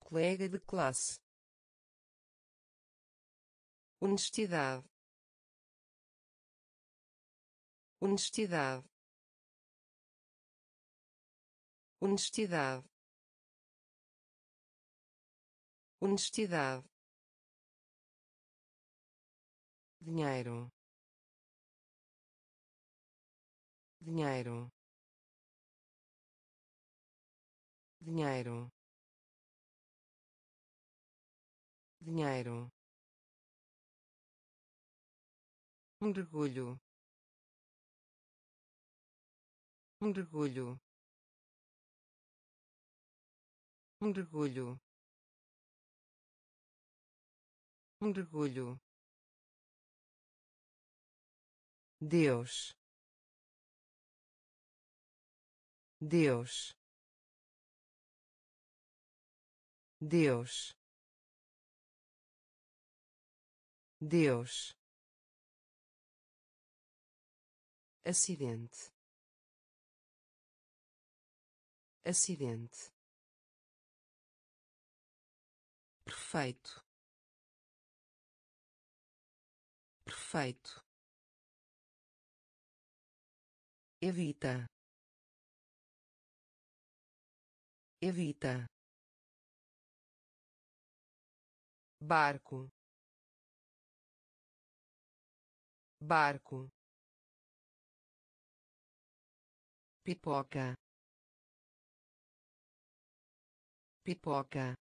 Colega de classe honestidade. Honestidade. Honestidade. Honestidade. Dinheiro. Dinheiro. Dinheiro. Dinheiro mergulho. Mergulho. Mergulho. Mergulho. Deus. Deus. Deus. Deus acidente. Acidente. Perfeito. Perfeito. Evita. Evita. Barco. Barco pipoca. Pipoca.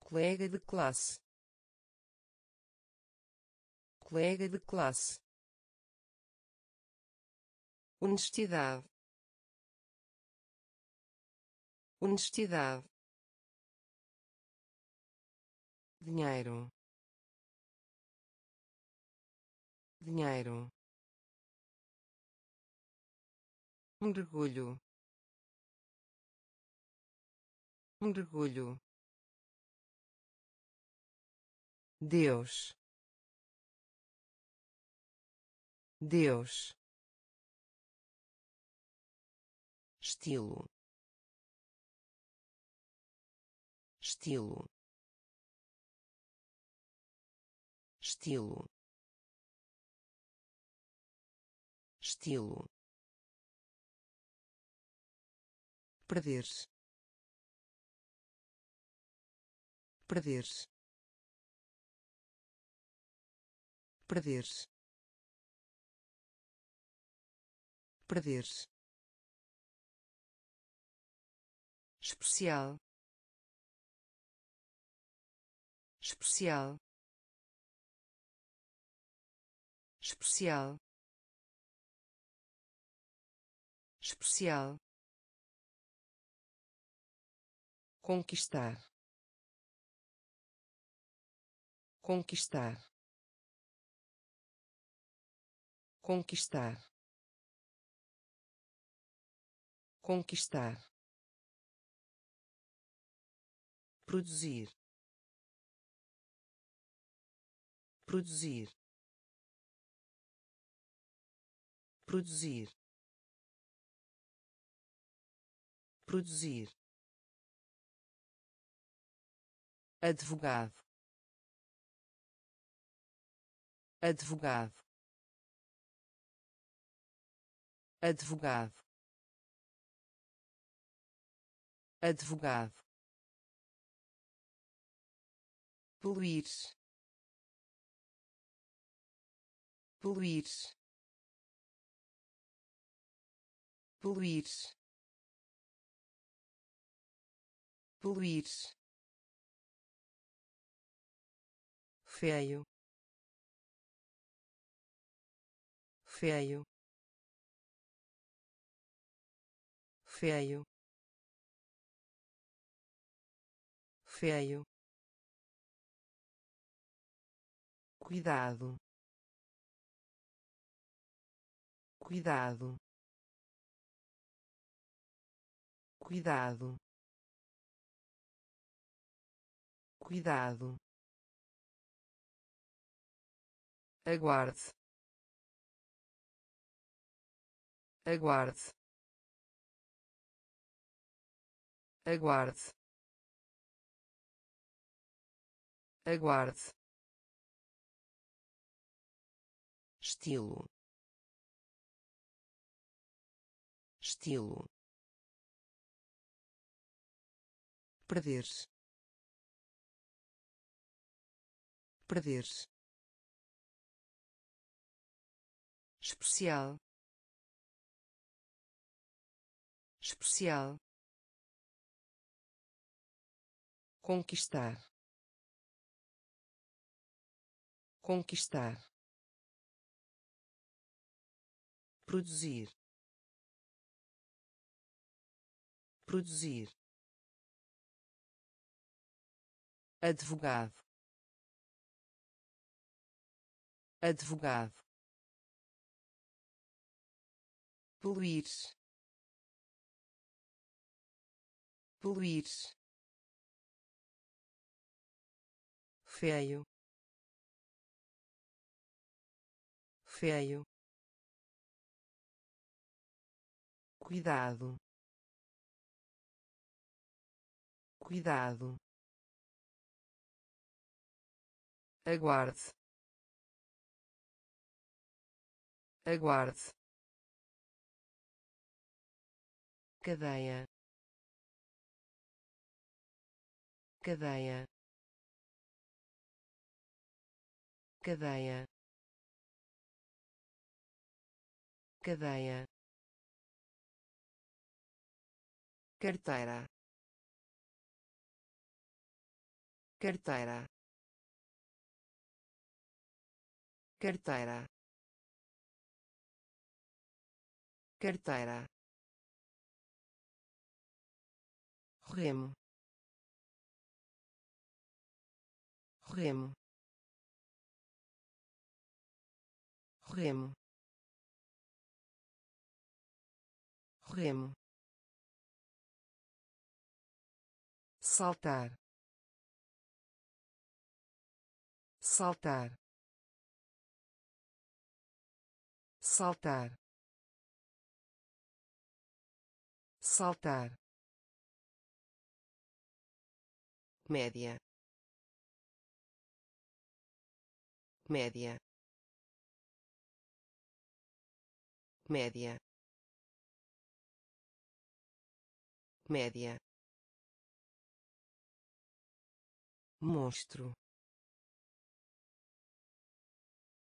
Colega de classe. Colega de classe. Honestidade. Honestidade. Dinheiro. Dinheiro mergulho. Mergulho. Deus. Deus. Estilo. Estilo. Estilo. Estilo perder-se perder-se perder-se perder-se especial. Especial. Especial. Especial conquistar. Conquistar. Conquistar. Conquistar. Produzir. Produzir. Produzir. Produzir advogado. Advogado. Advogado. Advogado. Poluir. Poluir. Poluir. Poluir feio. Feio. Feio. Feio. Cuidado. Cuidado. Cuidado. Cuidado aguarde. Aguarde. Aguarde. Aguarde. Estilo. Estilo. Perder-se perder-se especial. Especial. Conquistar. Conquistar. Produzir. Produzir. Advogado. Advogado poluir. Poluir. Feio. Feio. Cuidado. Cuidado. Aguarde. Aguarde cadeia. Cadeia. Cadeia. Cadeia. Carteira. Carteira. Carteira. Carteira remo. Remo. Remo. Remo. Saltar. Saltar. Saltar. Saltar média média média média monstro.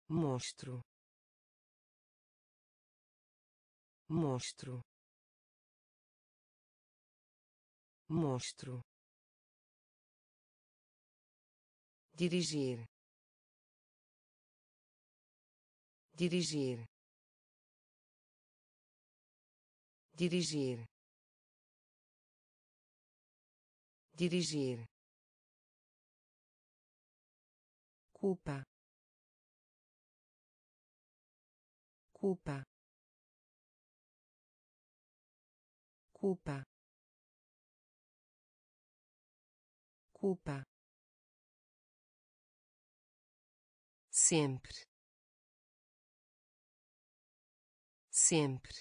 Monstro. Monstro. Monstro dirigir. Dirigir. Dirigir. Dirigir. Culpa. Culpa. Culpa. Culpa sempre. Sempre.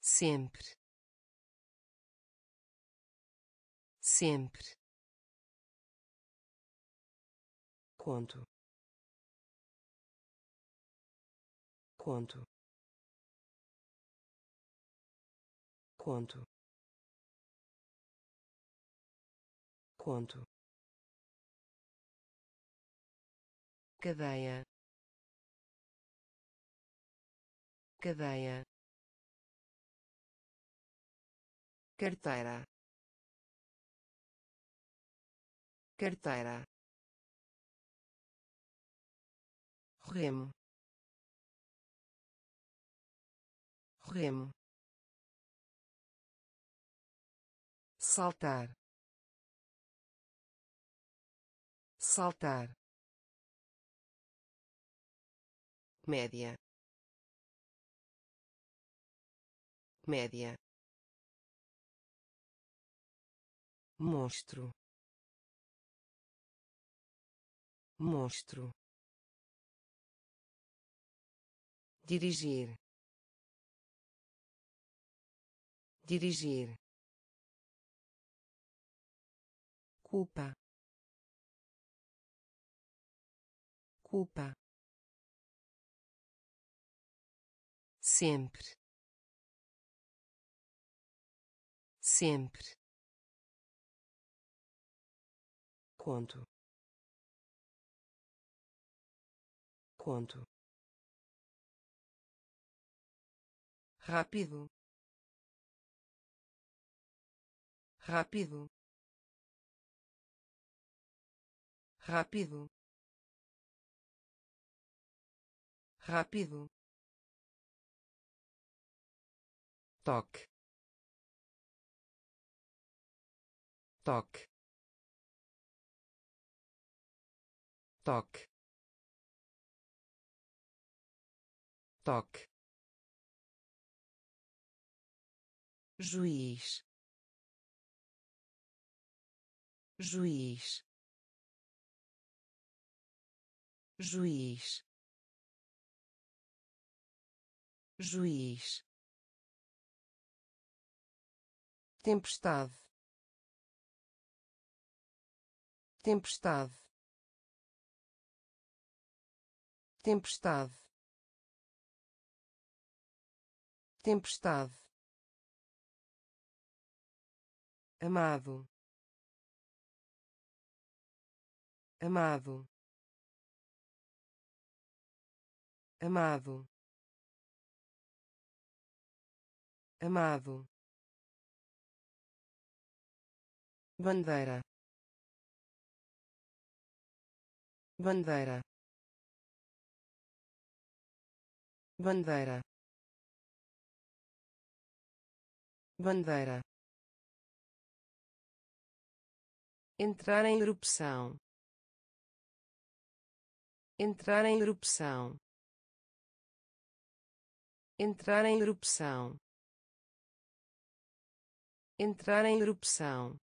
Sempre. Sempre. Conto. Conto. Conto. Conto cadeia. Cadeia. Carteira. Carteira. Remo. Remo. Saltar. Saltar média. Média. Monstro. Monstro. Dirigir. Dirigir. Culpa. Culpa sempre. Sempre. Conto. Conto. Rápido. Rápido. Rápido. Rápido toque toque toque toque juiz. Juiz. Juiz. Juiz tempestade. Tempestade. Tempestade. Tempestade. Amado. Amado. Amado. Amado bandeira. Bandeira. Bandeira. Bandeira. Entrar em erupção. Entrar em erupção. Entrar em erupção. Entrar em erupção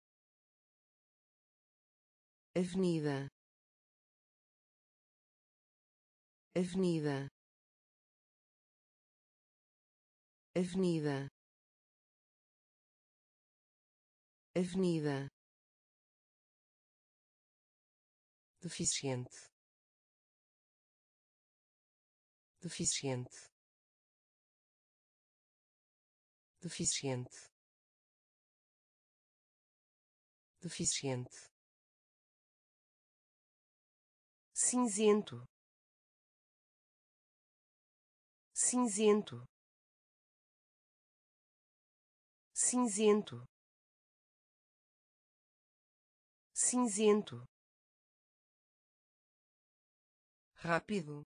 avenida. Avenida. Avenida. Avenida. Deficiente. Deficiente. Deficiente. Deficiente cinzento. Cinzento. Cinzento. Cinzento. Rápido.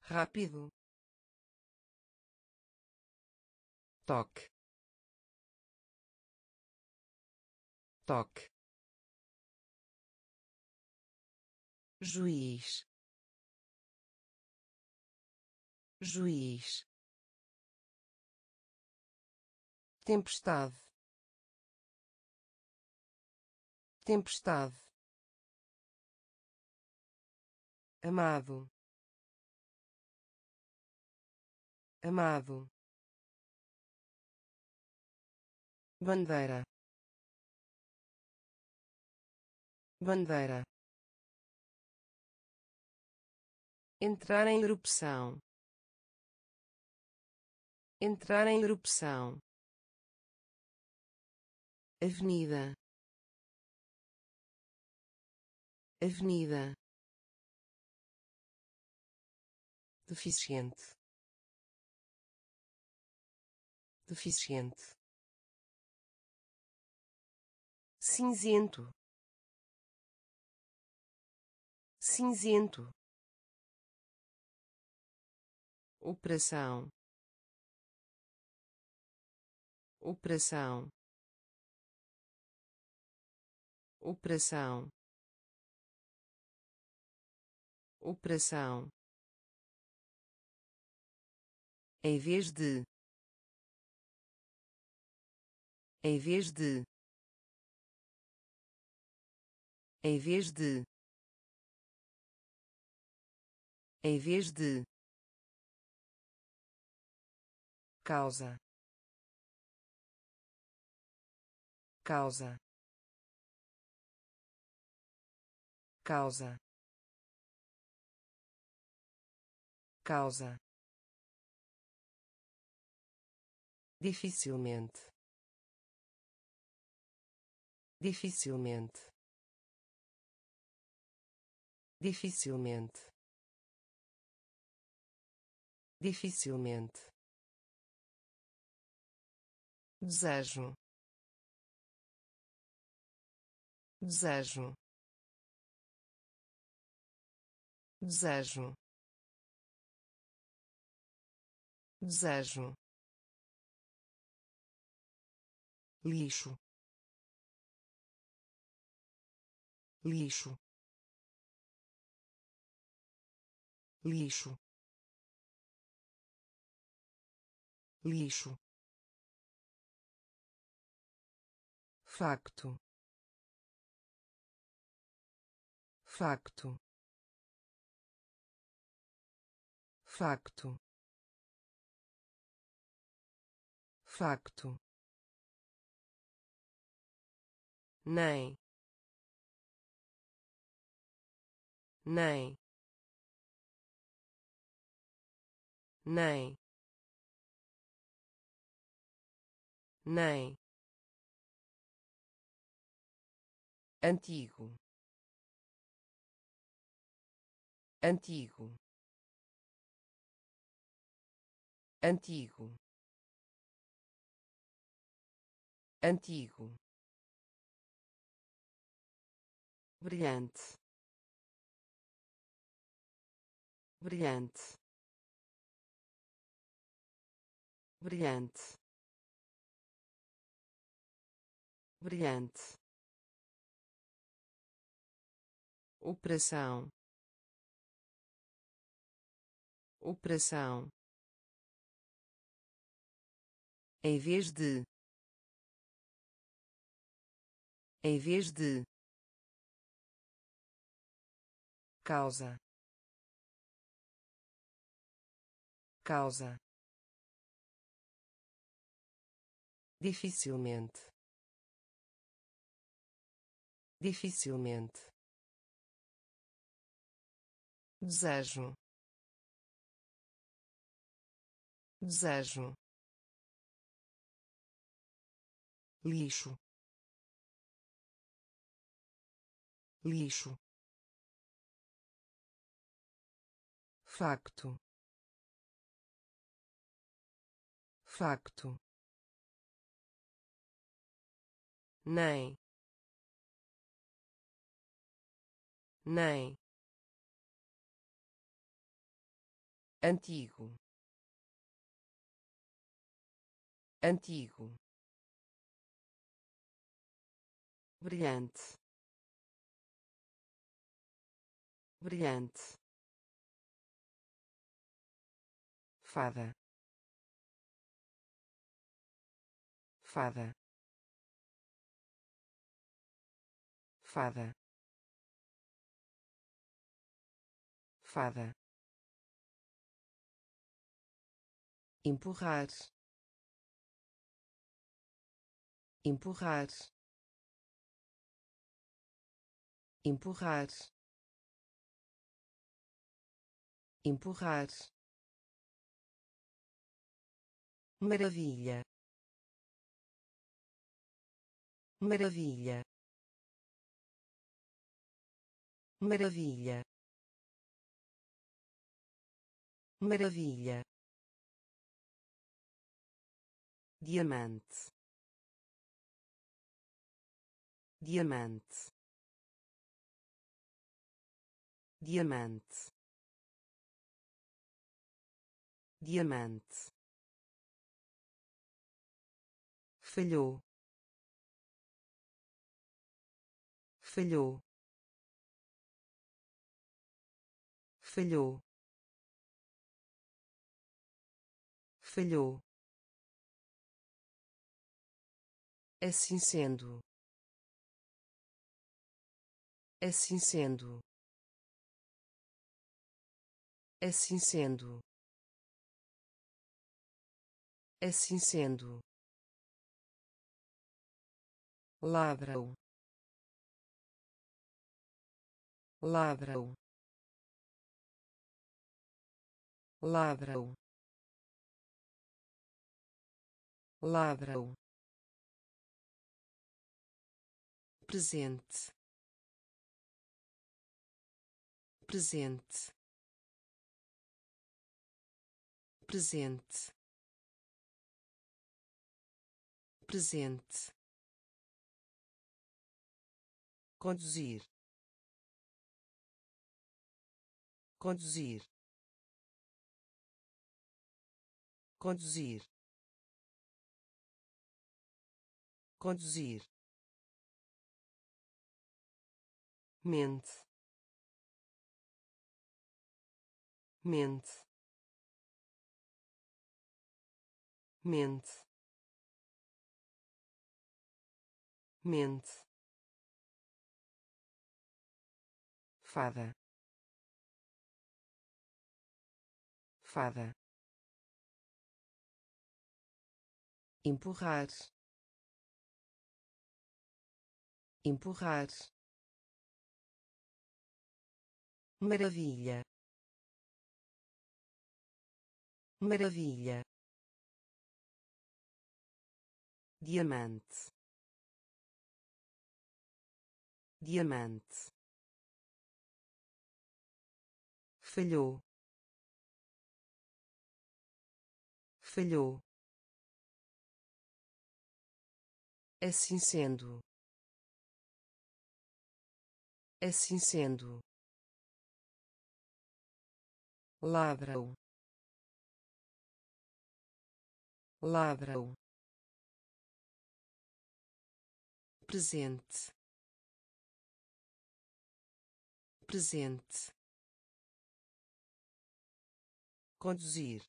Rápido. Toque. Toque juiz. Juiz. Tempestade. Tempestade. Amado. Amado. Bandeira. Bandeira entrar em erupção. Entrar em erupção. Avenida. Avenida. Deficiente. Deficiente. Cinzento. Cinzento operação. Operação. Operação. Operação. Em vez de. Em vez de. Em vez de. Em vez de causa. Causa. Causa. Causa. Dificilmente. Dificilmente. Dificilmente. Dificilmente desejo. Desejo. Desejo. Desejo. Lixo. Lixo. Lixo. Lixo facto. Facto. Facto. Facto. Nem. Nem. Nem. Nem antigo. Antigo. Antigo. Antigo. Brilhante. Brilhante. Brilhante. Brilhante operação. Operação. Em vez de. Em vez de. Causa. Causa. Dificilmente. Dificilmente desejo. Desejo. Lixo. Lixo. Facto. Facto. Nem. Nem antigo. Antigo. Brilhante. Brilhante. Fada. Fada. Fada. Fada empurrar. Empurrar. Empurrar. Empurrar. Maravilha. Maravilha. Maravilha. Maravilha diamante. Diamante. Diamante. Diamante. Falhou. Falhou. Falhou. Falhou assim sendo. Assim sendo. Assim sendo. Assim sendo. Ladrão. Ladrão. Ladrão. Ladrão presente. Presente. Presente. Presente. Conduzir. Conduzir. Conduzir. Conduzir mente. Mente. Mente. Mente. Fada. Fada. Empurrar. Empurrar maravilha. Maravilha. Diamante. Diamante. Falhou. Falhou. Assim sendo. Assim sendo ladrão. Ladrão. Presente. Presente. Conduzir.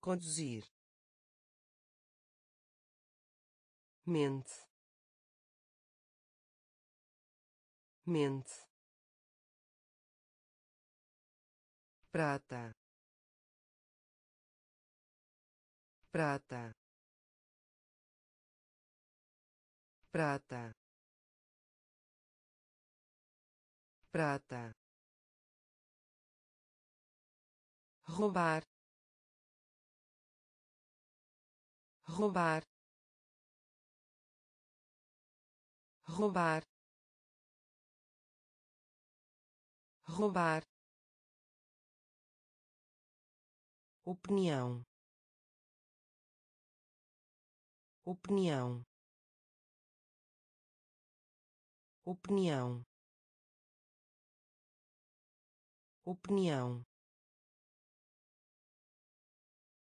Conduzir. Mente. Mente prata. Prata. Prata. Prata. Roubar. Roubar. Roubar. Roubar opinião. Opinião. Opinião. Opinião.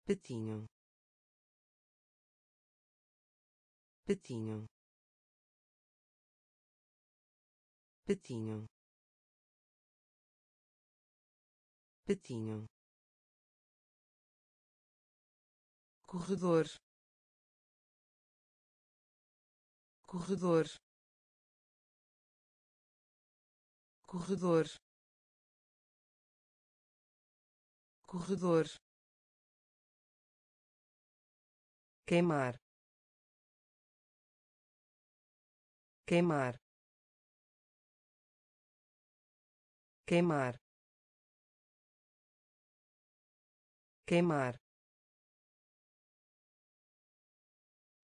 Patinho patinho patinho patinho corredor. Corredor. Corredor. Corredor. Queimar. Queimar. Queimar. Queimar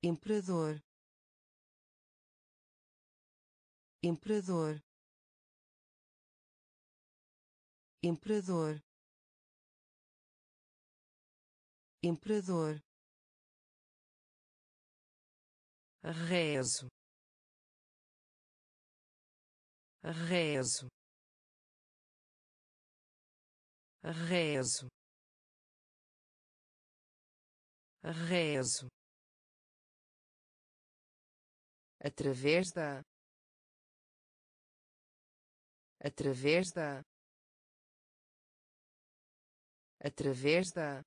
imperador imperador imperador imperador rezo. Rezo. Rezo. Rezo através da através da através da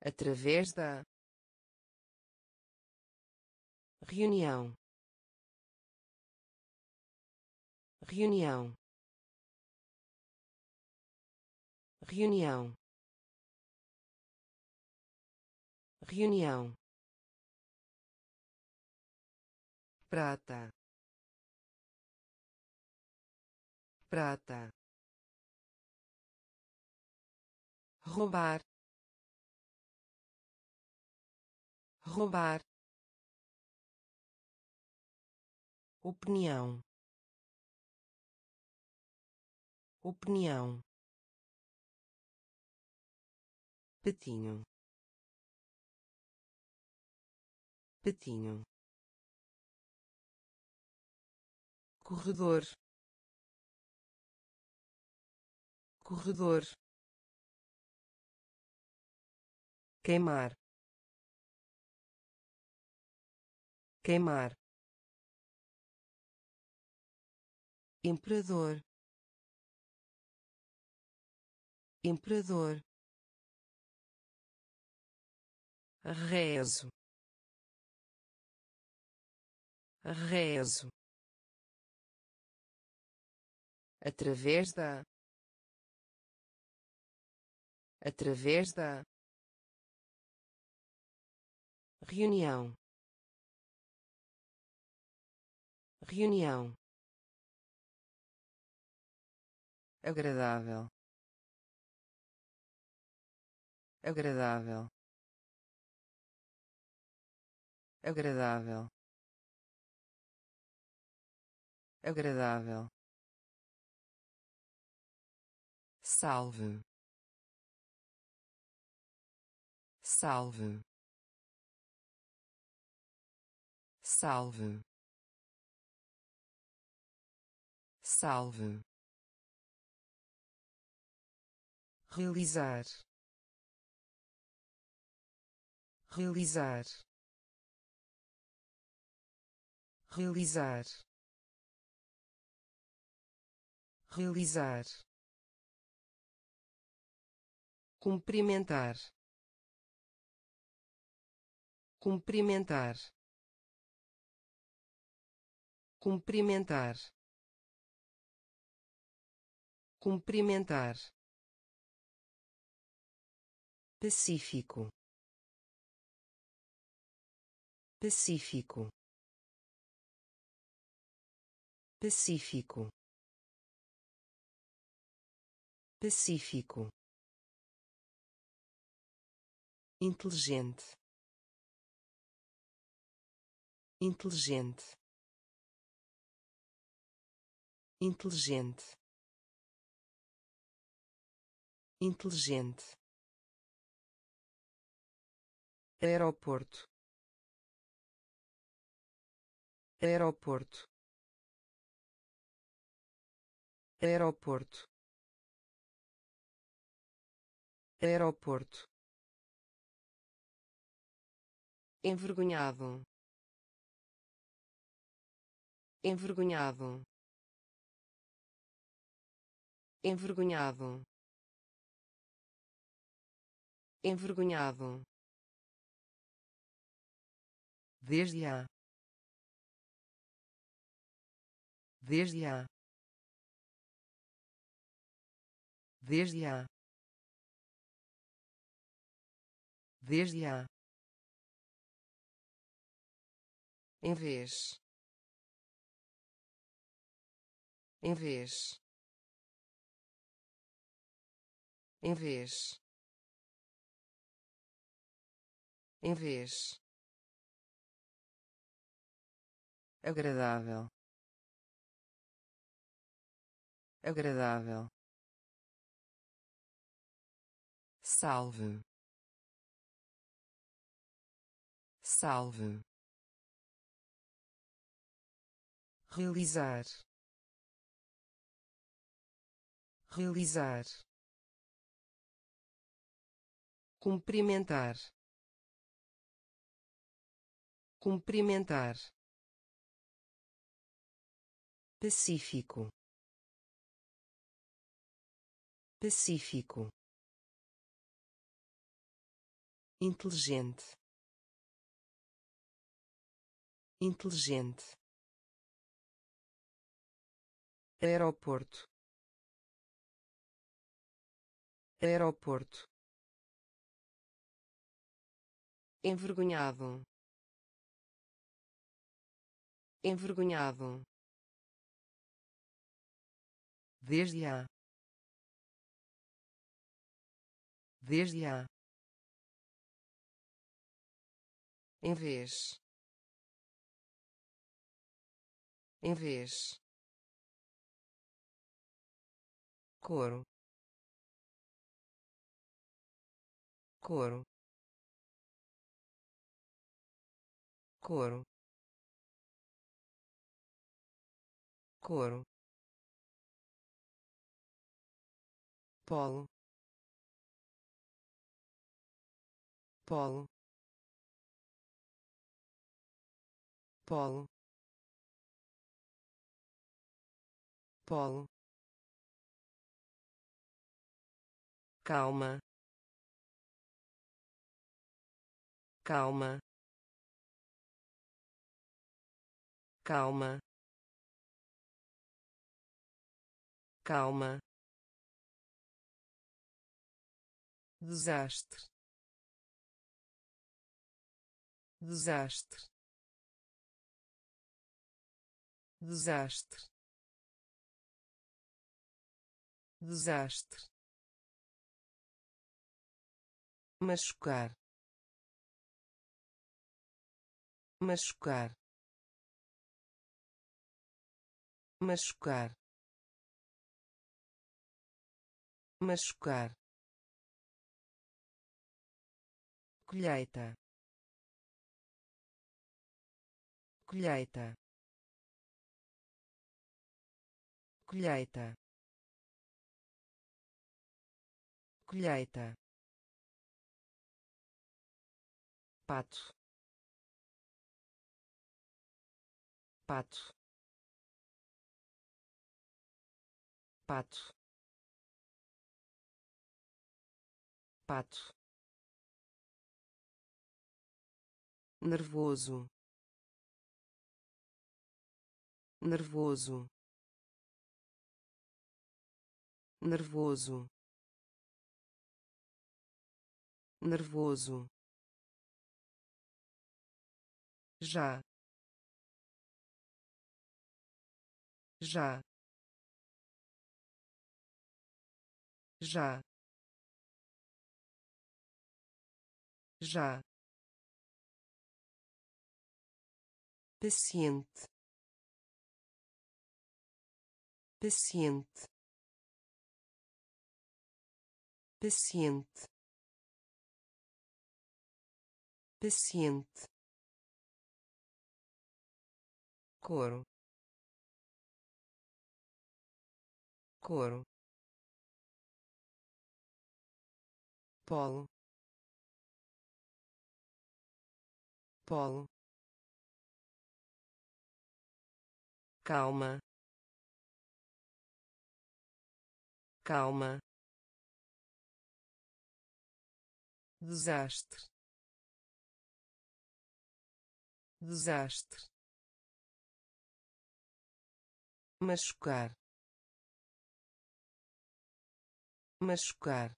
através da reunião. Reunião. Reunião. Reunião prata. Prata. Roubar. Roubar. Opinião. Opinião. Patinho patinho corredor. Corredor. Queimar. Queimar. Imperador imperador rezo. Rezo através da através da reunião. Reunião. Agradável. Agradável. Agradável. Agradável salve. Salve. Salve. Salve. Realizar. Realizar. Realizar. Realizar cumprimentar. Cumprimentar. Cumprimentar. Cumprimentar. Pacífico. Pacífico. Pacífico. Pacífico inteligente. Inteligente. Inteligente. Inteligente. Aeroporto. Aeroporto. Aeroporto. Aeroporto envergonhado. Envergonhado. Envergonhado. Envergonhado. Desde a desde a desde a desde a em vez. Em vez. Em vez. Em vez. Agradável. Agradável. Salve. Salve realizar realizar cumprimentar cumprimentar Pacífico. Pacífico. Inteligente. Inteligente. Aeroporto. Aeroporto. Envergonhado. Envergonhado desde a desde a em vez em vez couro. Couro. Couro. Couro. Polo. Polo. Polo. Polo calma. Calma. Calma. Calma. Desastre. Desastre. Desastre. Desastre machucar. Machucar. Machucar. Machucar. Colheita. Colheita. Colheita. Colheita pato. Pato. Pato. Pato. Nervoso. Nervoso. Nervoso. Nervoso já. Já. Já. Já. Paciente. Paciente. Paciente. Paciente couro. Couro. Polo. Polo. Calma. Calma. Desastre. Desastre machucar. Machucar.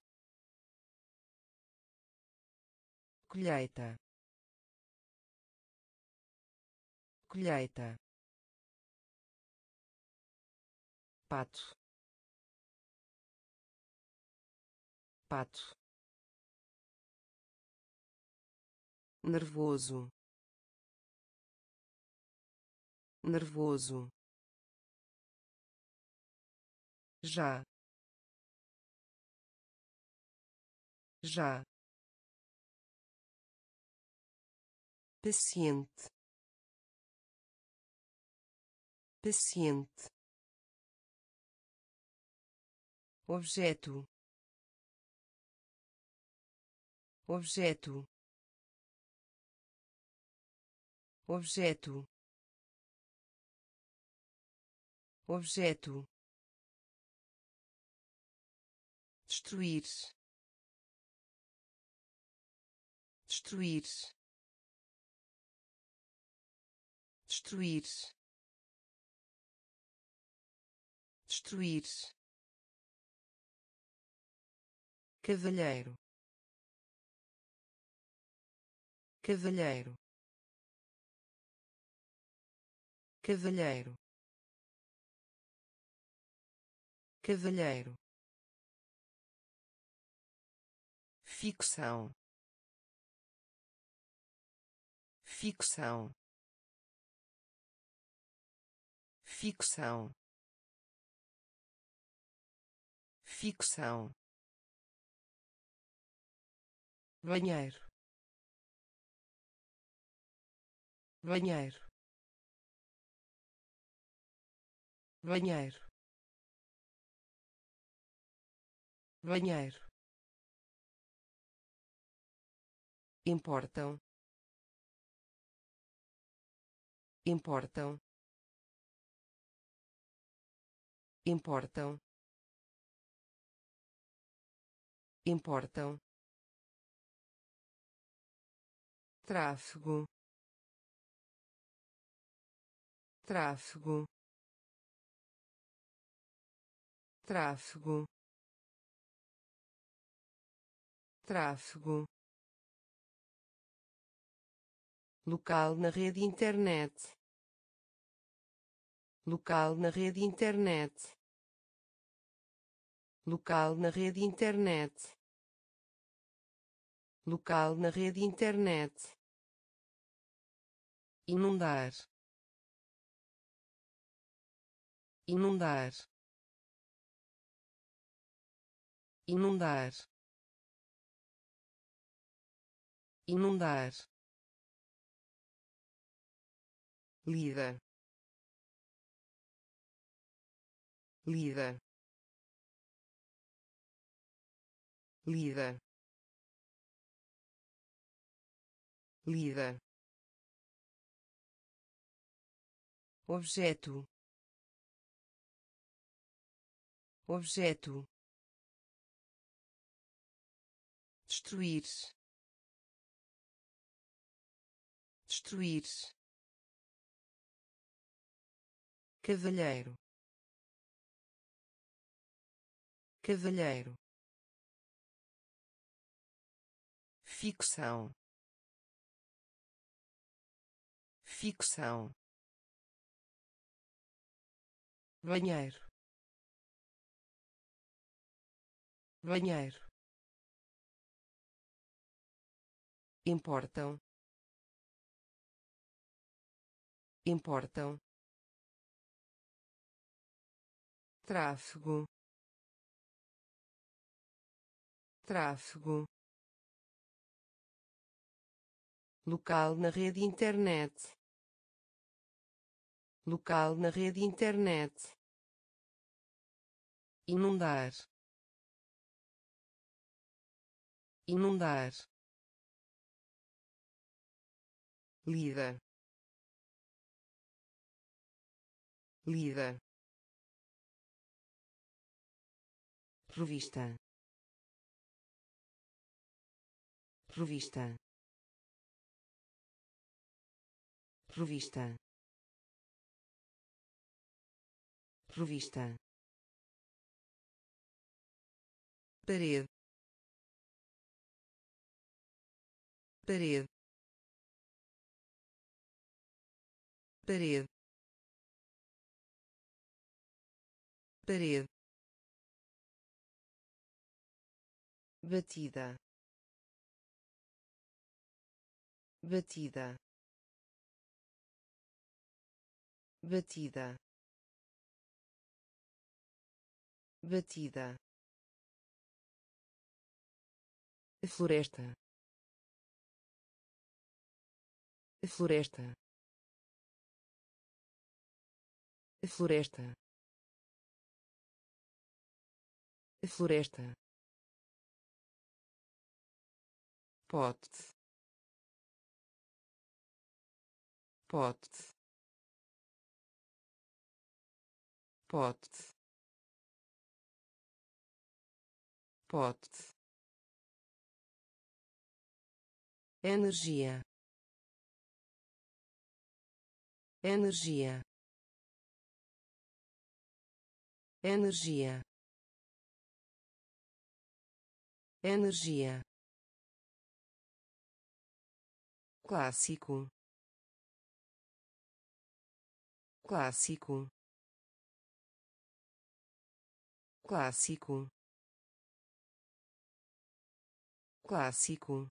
Colheita. Colheita. Pato. Pato. Nervoso. Nervoso já. Já. Paciente. Paciente. Objeto. Objeto. Objeto. Objeto destruir. Destruir. Destruir. Destruir. Cavalheiro. Cavalheiro. Cavalheiro. Cavalheiro ficção. Ficção. Ficção. Ficção. Banheiro. Banheiro. Banheiro. Banheiro importam. Importam. Importam. Importam. Tráfego. Tráfego. Tráfego. Tráfego local na rede internet. Local na rede internet. Local na rede internet. Local na rede internet. Inundar. Inundar. Inundar. Inundar lida. Lida. Lida. Lida. Objeto. Objeto. Destruir destruir cavalheiro. Cavalheiro. Ficção. Ficção. Banheiro. Banheiro. Importam. Importam tráfego. Tráfego. Local na rede internet. Local na rede internet. Inundar. Inundar. Lida. Lida revista revista revista revista parede. Parede. Parede. Parede batida batida batida batida. Floresta floresta floresta floresta pote pote pote pote energia. Energia. Energia. Energia clássico. Clássico. Clássico. Clássico.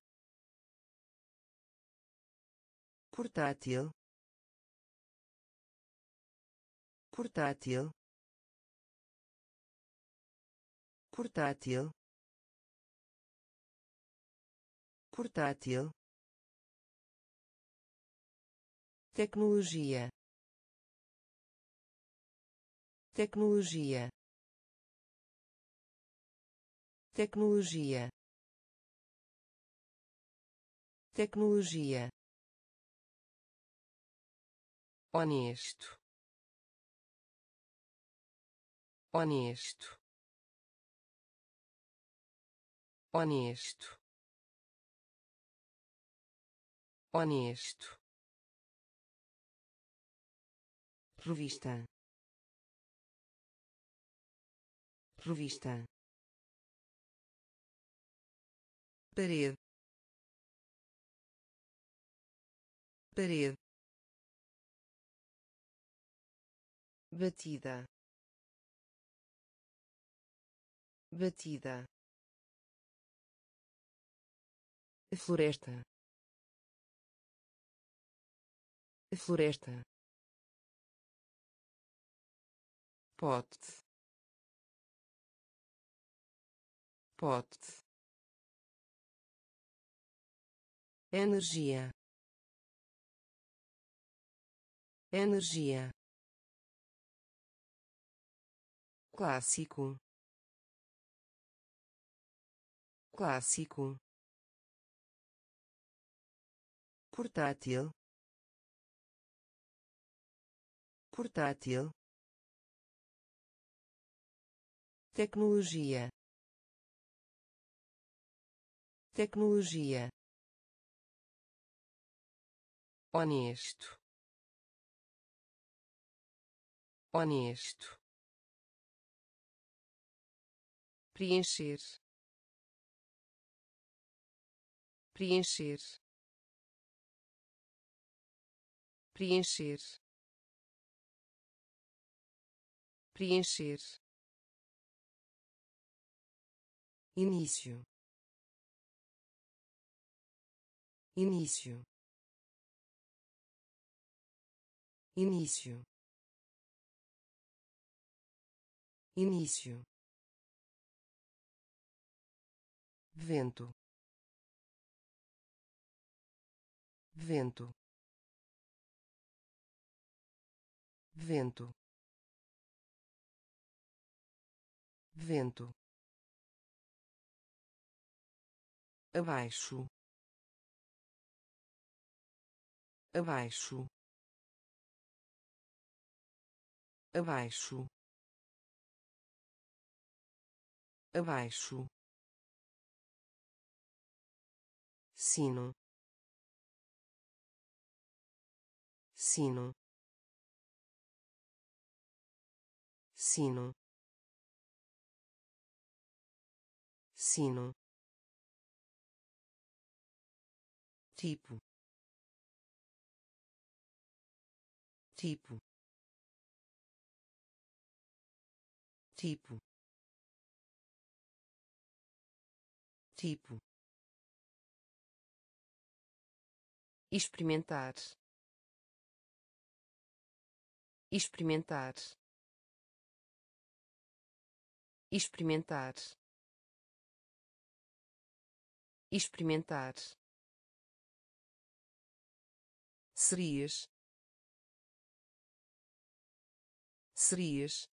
Portátil. Portátil. Portátil. Portátil tecnologia. Tecnologia. Tecnologia. Tecnologia. Honesto. Honesto. Honesto. Honesto revista revista parede. Parede. Batida. Batida. Floresta. Floresta pote pote energia. Energia. Clássico. Clássico. Portátil. Portátil tecnologia. Tecnologia. Honesto. Honesto. Preencher. Preencher. Preencher. Preencher início. Início. Início. Início. Vento. Vento. Vento. Vento abaixo. Abaixo. Abaixo. Abaixo. Sino. Sino. Sino. Sino tipo. Tipo. Tipo. Tipo. Experimentar. Experimentar. Experimentar. Experimentar serias. Serias.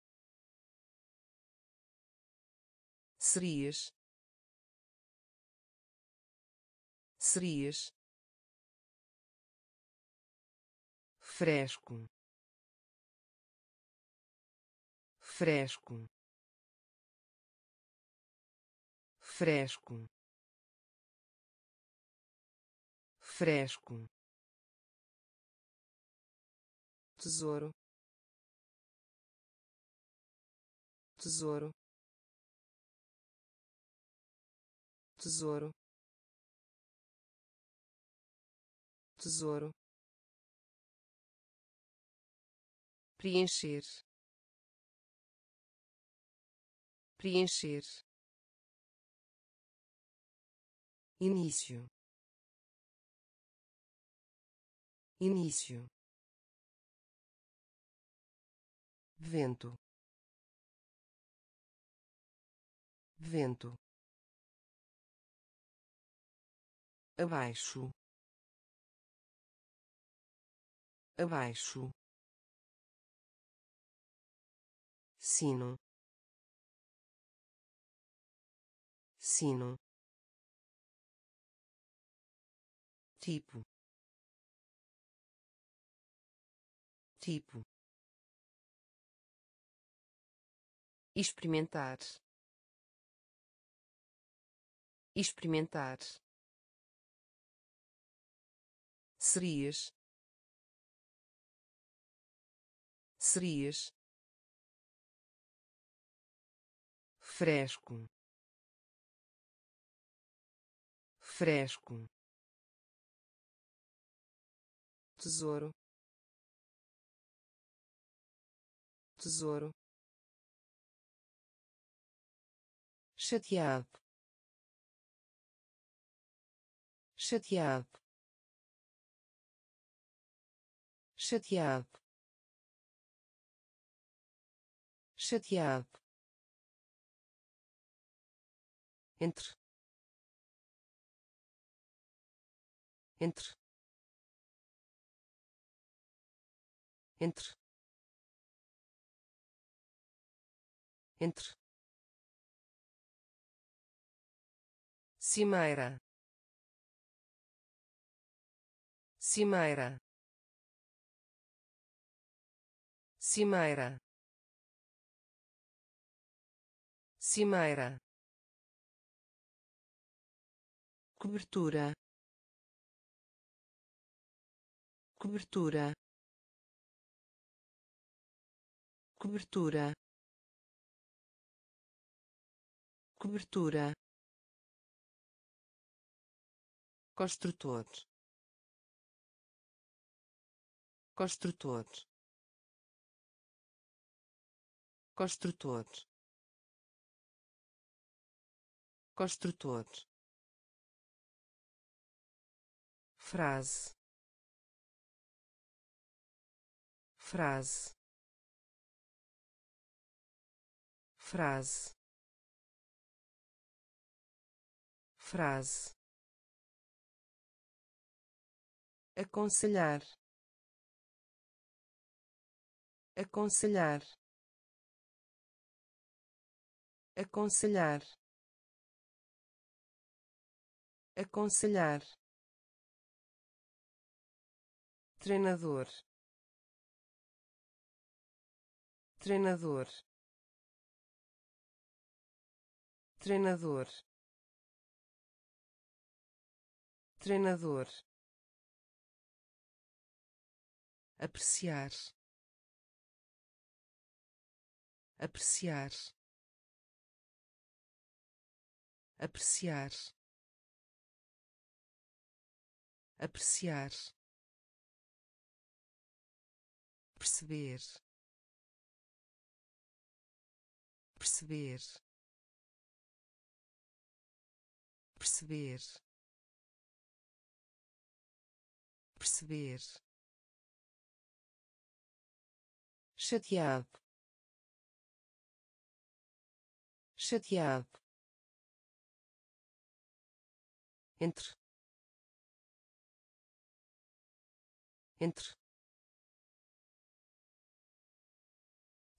Serias. Serias. Fresco. Fresco. Fresco. Fresco tesouro. Tesouro. Tesouro. Tesouro. Preencher. Preencher. Início. Início vento. Vento. Abaixo. Abaixo. Sino. Sino. Tipo. Tipo experimentar. Experimentar. Serias. Serias. Fresco. Fresco. Tesouro. Tesouro chateado. Chateado. Chateado. Chateado. Entre. Entre. Entre. Entre cimeira. Cimeira. Cimeira. Cimeira. Cobertura. Cobertura. Cobertura. Cobertura construtor. Construtor. Construtor. Construtor. Frase. Frase. Frase. Frase aconselhar. Aconselhar. Aconselhar. Aconselhar. Treinador. Treinador. Treinador. Treinador apreciar. Apreciar. Apreciar. Apreciar. Perceber. Perceber. Perceber. Perceber chateado. Chateado. Entre. Entre.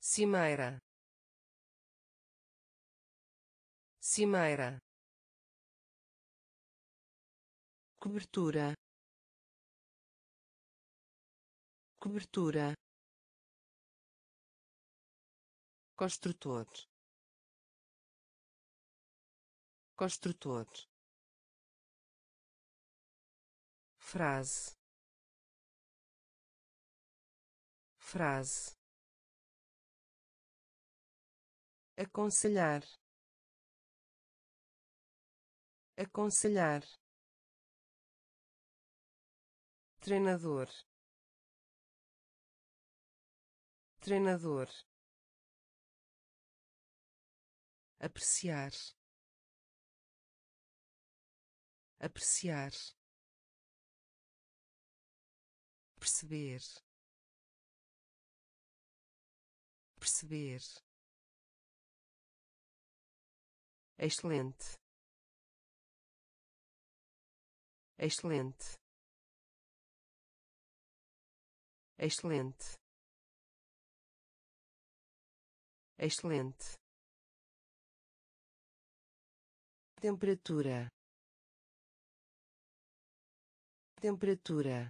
Cimeira. Cimeira. Cobertura. Cobertura construtor. Construtor. Frase. Frase. Aconselhar. Aconselhar. Treinador. Treinador apreciar. Apreciar. Perceber. Perceber. Excelente. Excelente. Excelente. Excelente temperatura. Temperatura.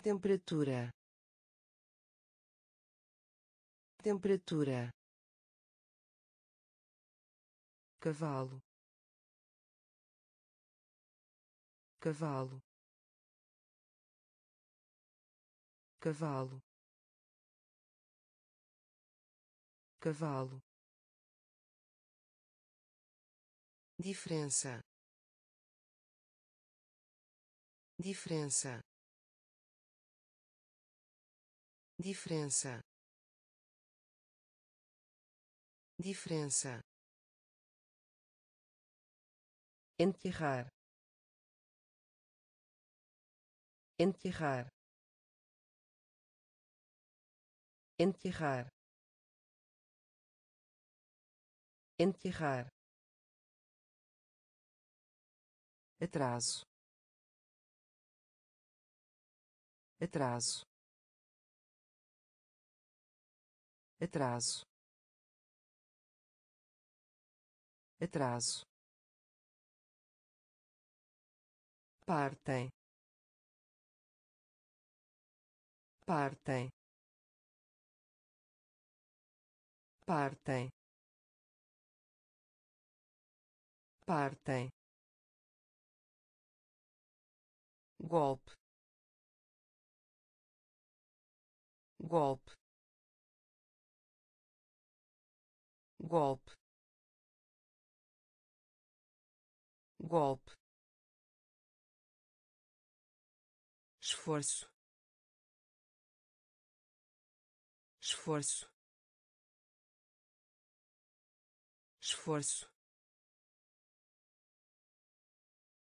Temperatura. Temperatura. Cavalo. Cavalo. Cavalo. Cavalo diferença. Diferença. Diferença. Diferença. Enterrar. Enterrar. Enterrar. Enterrar atraso. Atraso. Atraso. Atraso. Partem. Partem. Partem. Partem golpe. Golpe. Golpe. Golpe. Esforço. Esforço. Esforço.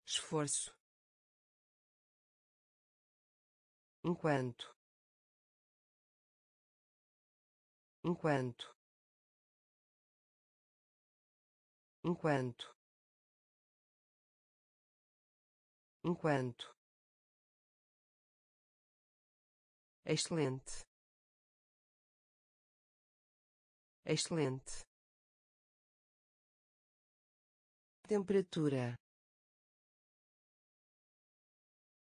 Esforço enquanto. Enquanto. Enquanto. Enquanto. Excelente. Excelente. Temperatura.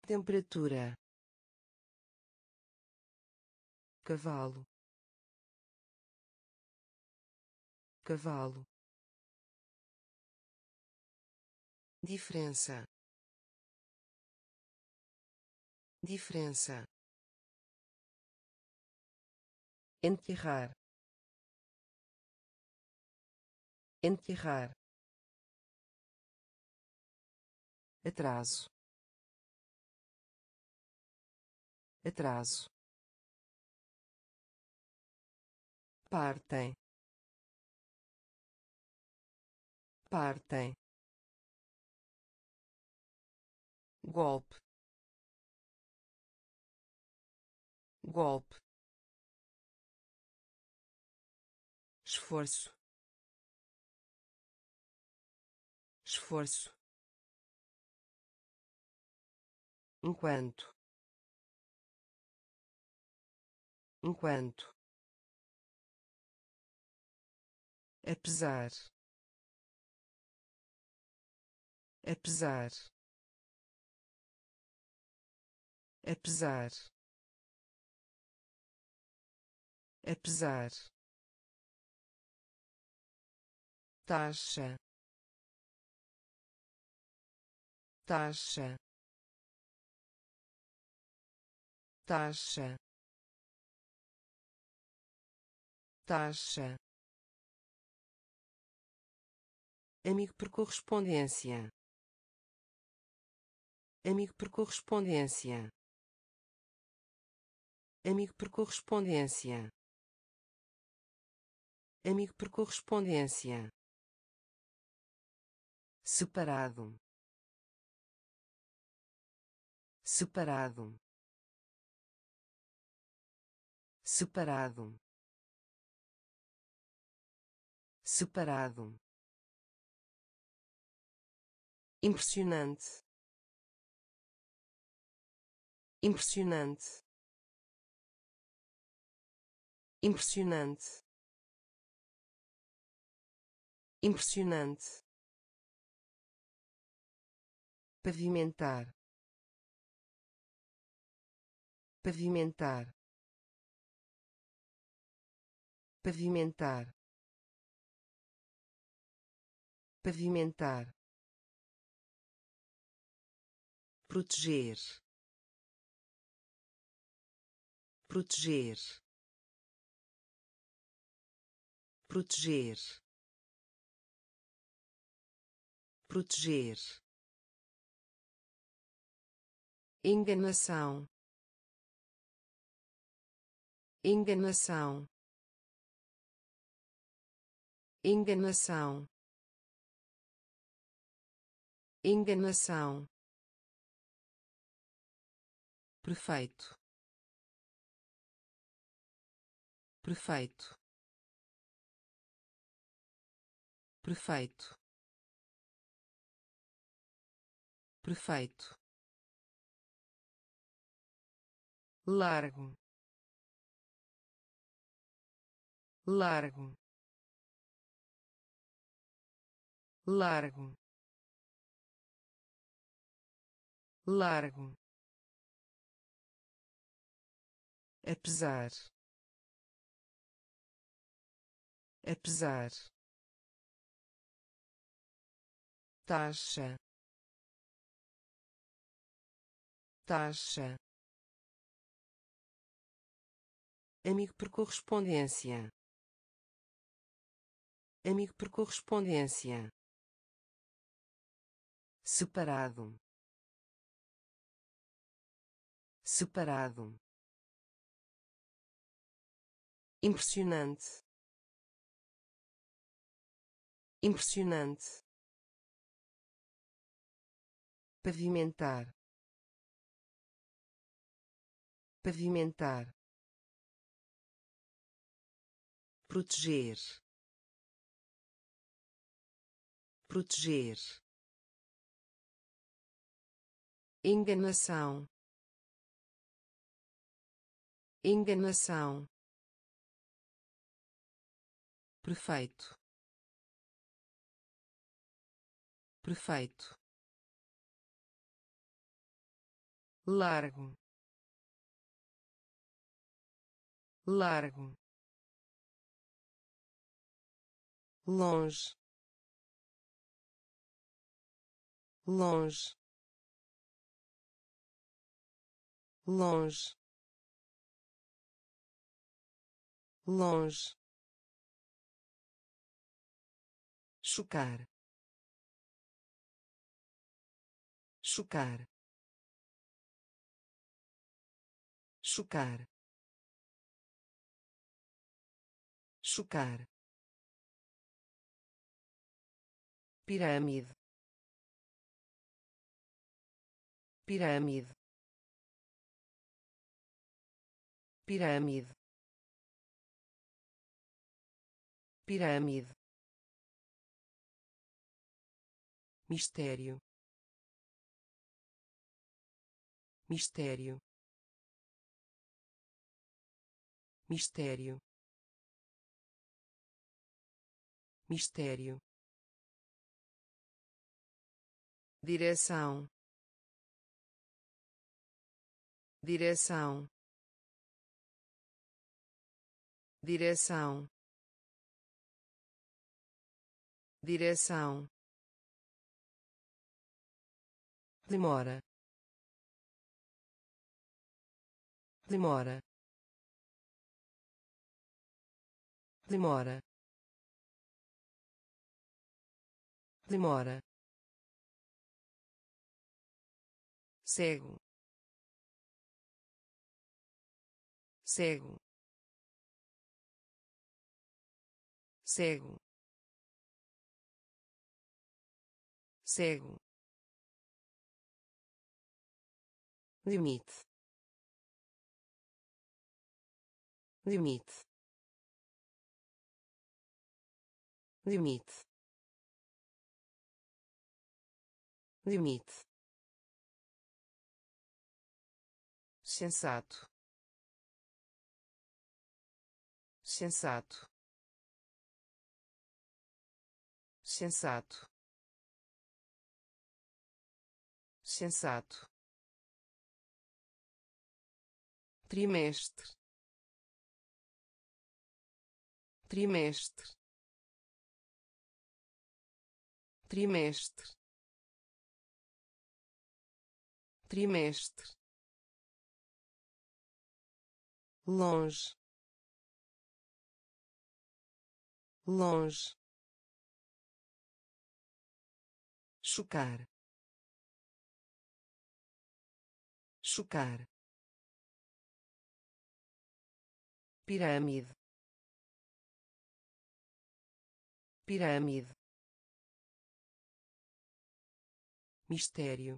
Temperatura cavalo. Cavalo. Diferença. Diferença. Enterrar. Enterrar. Atraso. Atraso partem. Partem. Golpe. Golpe. Esforço. Esforço. Enquanto. Enquanto apesar apesar apesar apesar taxa. Taxa. Taxa. Taxa amigo por correspondência. Amigo por correspondência. Amigo por correspondência. Amigo por correspondência. Separado. Separado. Separado. Separado impressionante. Impressionante. Impressionante. Impressionante. Pavimentar. Pavimentar. Pavimentar. Pavimentar proteger. Proteger. Proteger. Proteger. Enganação. Enganação. Enganação. Enganação perfeito. Perfeito. Perfeito. Perfeito. Largo. Largo. Largo. Largo apesar apesar taxa. Taxa. Amigo por correspondência. Amigo por correspondência. Separado. Separado impressionante. Impressionante. Pavimentar. Pavimentar. Proteger. Proteger. Enganação. Enganação perfeito. Perfeito. Largo. Largo. Longe. Longe. Longe. Longe chocar. Chocar. Chocar. Chocar. Pirâmide. Pirâmide. Pirâmide. Pirâmide mistério. Mistério. Mistério. Mistério. Direção. Direção. Direção. Direção demora. Demora. Demora. Demora. Cego. Cego. Cego. Cego limite. Limite. Limite. Limite. Sensato. Sensato. Sensato. Sensato trimestre. Trimestre. Trimestre. Trimestre. Longe. Longe. Chocar. Chocar pirâmide. Pirâmide. Mistério.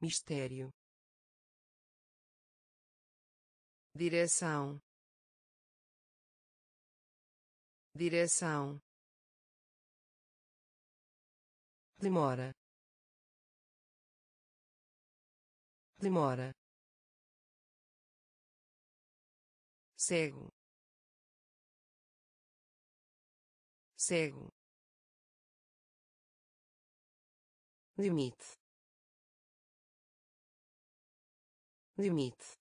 Mistério. Direção. Direção. Demora. Demora cego. Cego. Limite. Limite.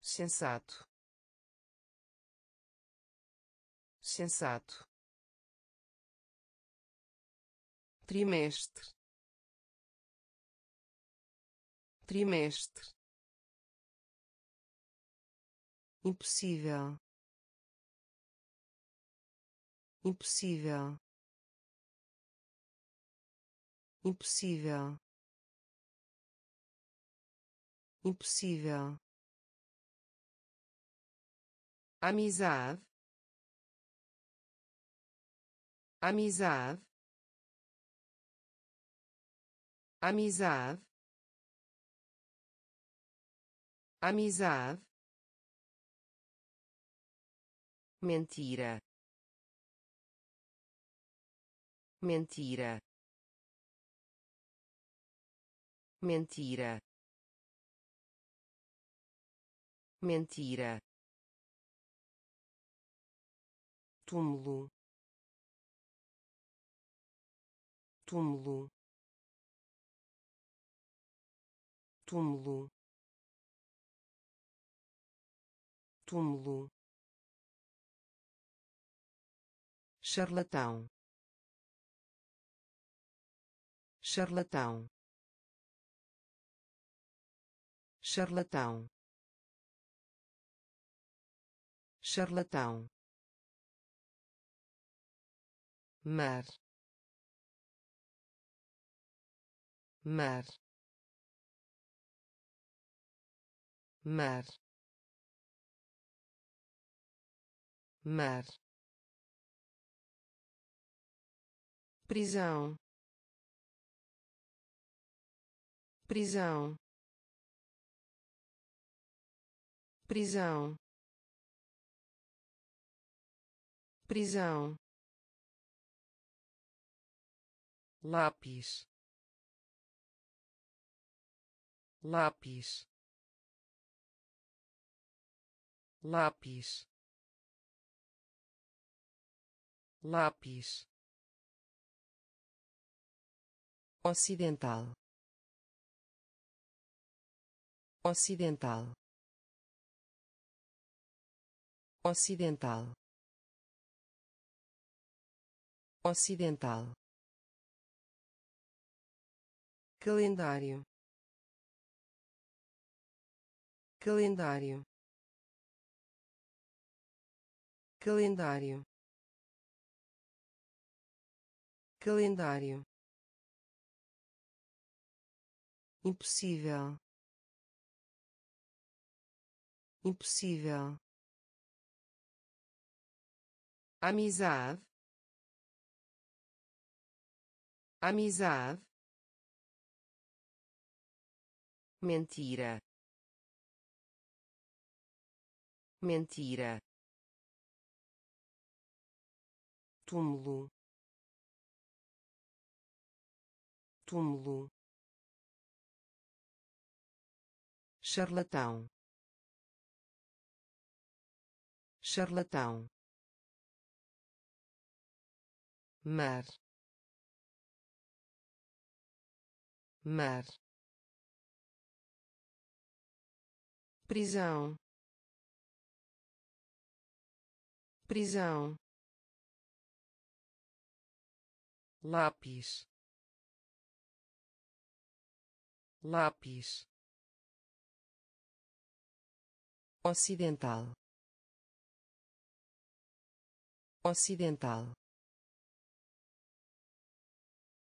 Sensato. Sensato. Trimestre. Trimestre impossível. Impossível. Impossível. Impossível. Amizade. Amizade. Amizade. Amizade mentira. Mentira. Mentira. Mentira. Túmulo. Túmulo. Túmulo. Túmulo charlatão. Charlatão. Charlatão. Charlatão. Mar. Mar. Mar. Mar prisão prisão prisão prisão. Lápis. Lápis. Lápis. Lápis ocidental. Ocidental. Ocidental. Ocidental. Calendário. Calendário. Calendário. Calendário impossível. Impossível. Amizade. Amizade. Mentira. Mentira. Túmulo. Túmulo charlatão. Charlatão. Mar. Mar. Prisão. Prisão. Lápis. Lápis ocidental. Ocidental.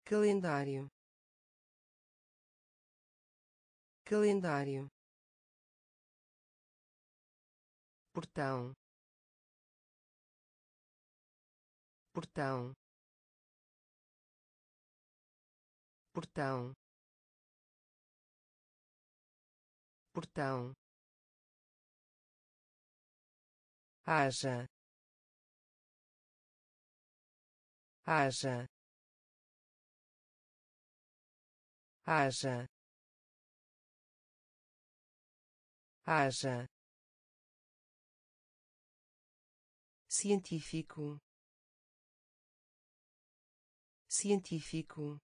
Calendário. Calendário. Portão. Portão. Portão. Portão haja. Haja. Haja. Haja. Científico. Científico.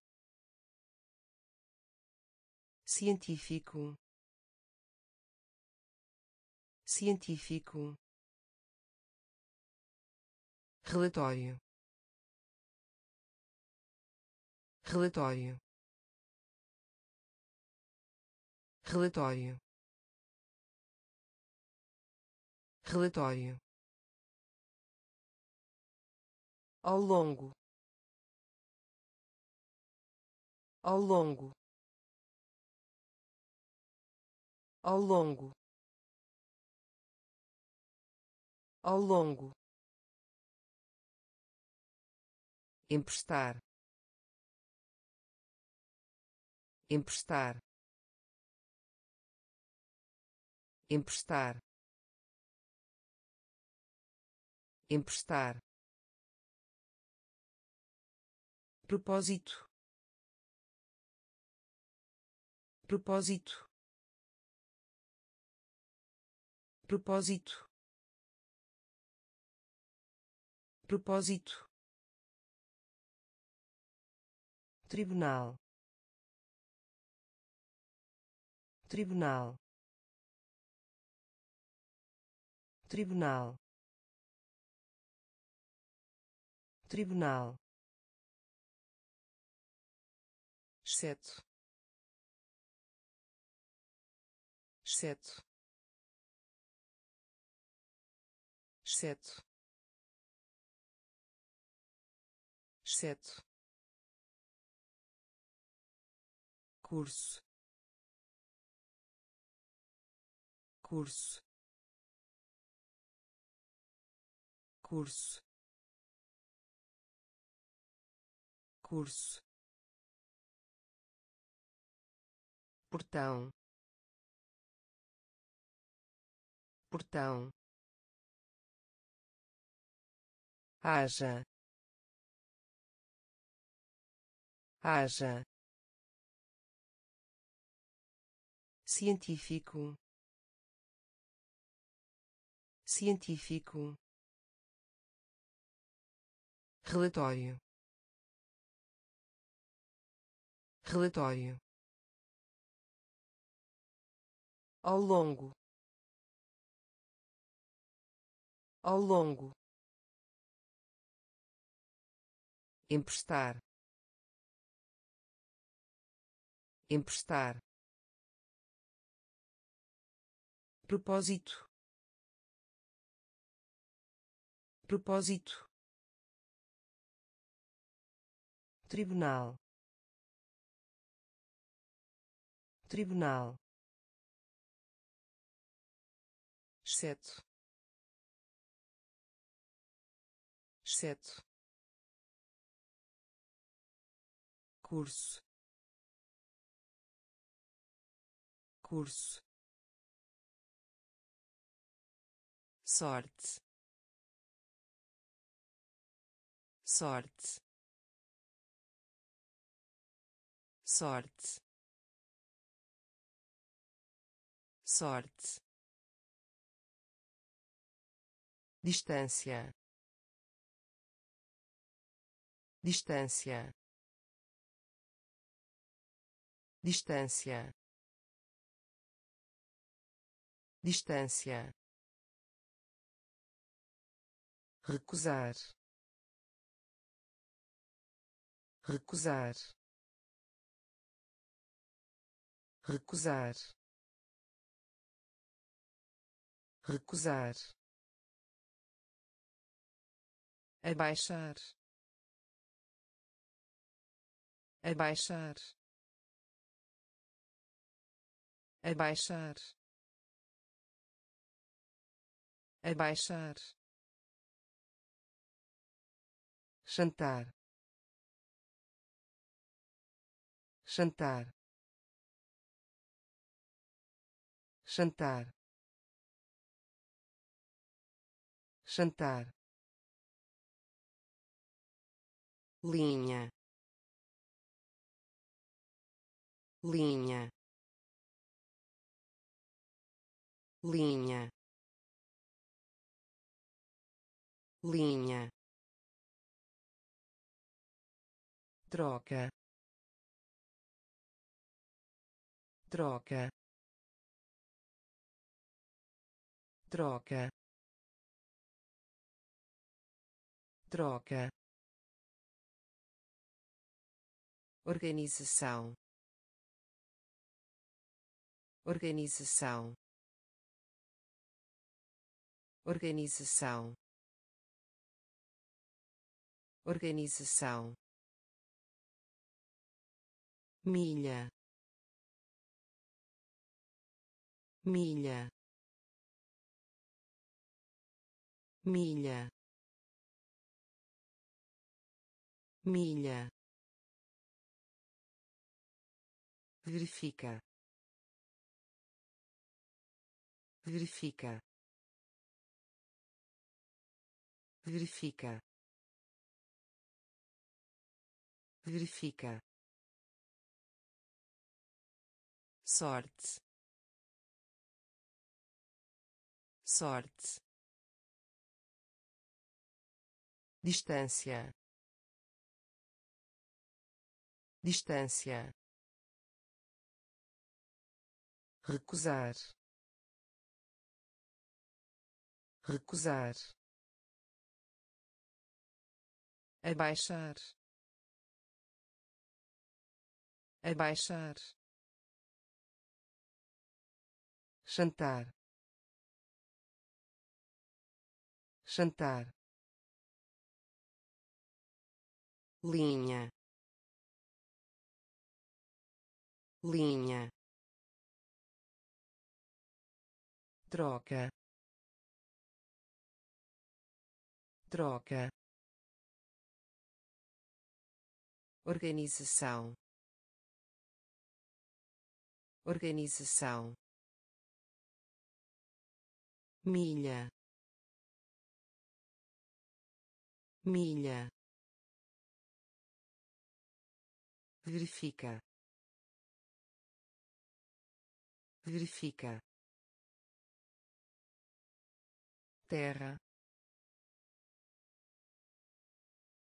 Científico. Científico relatório. Relatório. Relatório. Relatório. Ao longo. Ao longo. Ao longo. Ao longo emprestar emprestar emprestar emprestar. Propósito. Propósito. Propósito. Propósito tribunal. Tribunal. Tribunal. Tribunal. Exceto. Exceto. Exceto. Exceto curso. Curso. Curso. Curso. Portão. Portão. Haja. Haja científico. Científico. Relatório. Relatório. Ao longo. Ao longo. Emprestar. Emprestar propósito. Propósito. Tribunal. Tribunal. Exceto. Exceto. Curso. Curso sorte. Sorte. Sorte. Sorte. Distância. Distância. Distância. Distância recusar recusar recusar recusar abaixar abaixar abaixar abaixar jantar. Jantar. Jantar. Jantar. Linha. Linha. Linha. Linha troca. Troca. Troca. Troca. Organização. Organização. Organização. Organização milha milha milha milha verifica verifica verifica verifica sorte. Sorte. Distância. Distância. Recusar. Recusar. Abaixar. Abaixar jantar. Jantar. Linha. Linha. Troca. Troca. Organização. Organização milha milha verifica verifica terra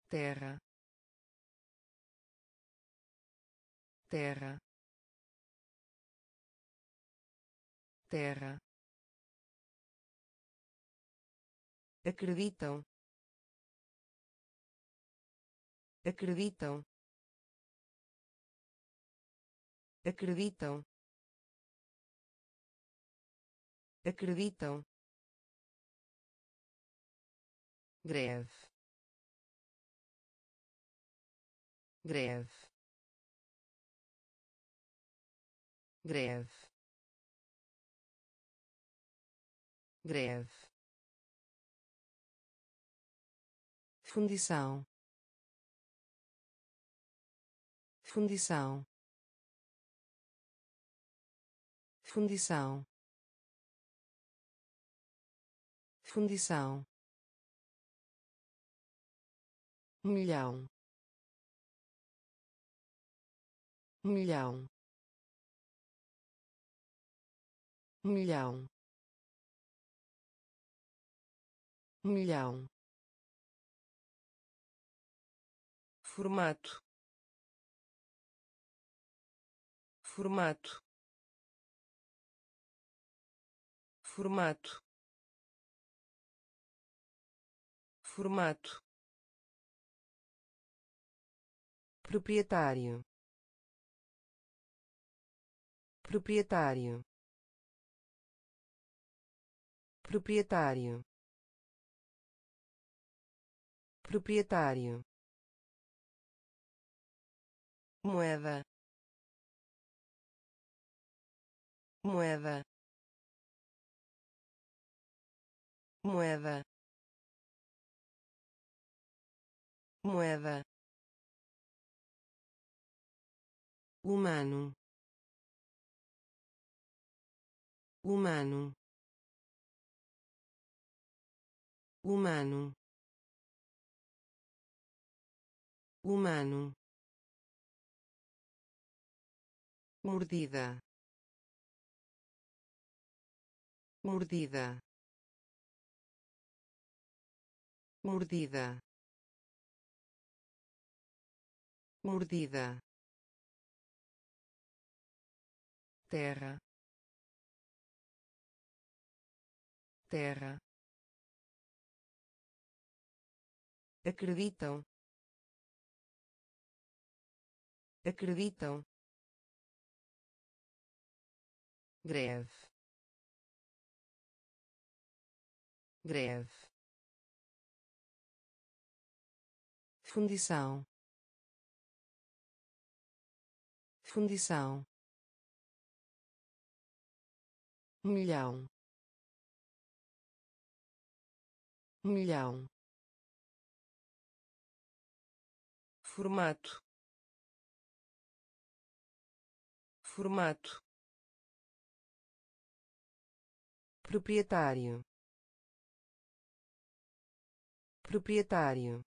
terra terra terra acreditam. Acreditam. Acreditam. Acreditam. Greve. Greve. Greve. Greve fundição. Fundição. Fundição. Fundição. Milhão. Milhão. Milhão. Milhão formato. Formato. Formato. Formato. Proprietário. Proprietário. Proprietário. Proprietário moeda. Moeda. Moeda. Moeda. Humano. Humano. Humano. Humano mordida. Mordida. Mordida. Mordida. Terra. Terra. Acreditam. Acreditam greve greve fundição fundição milhão milhão formato formato proprietário. Proprietário.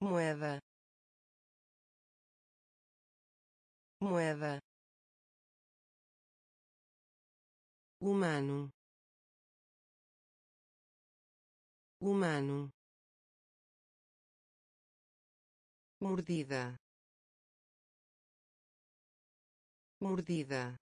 Moeda. Moeda. Humano. Humano. Mordida. Mordida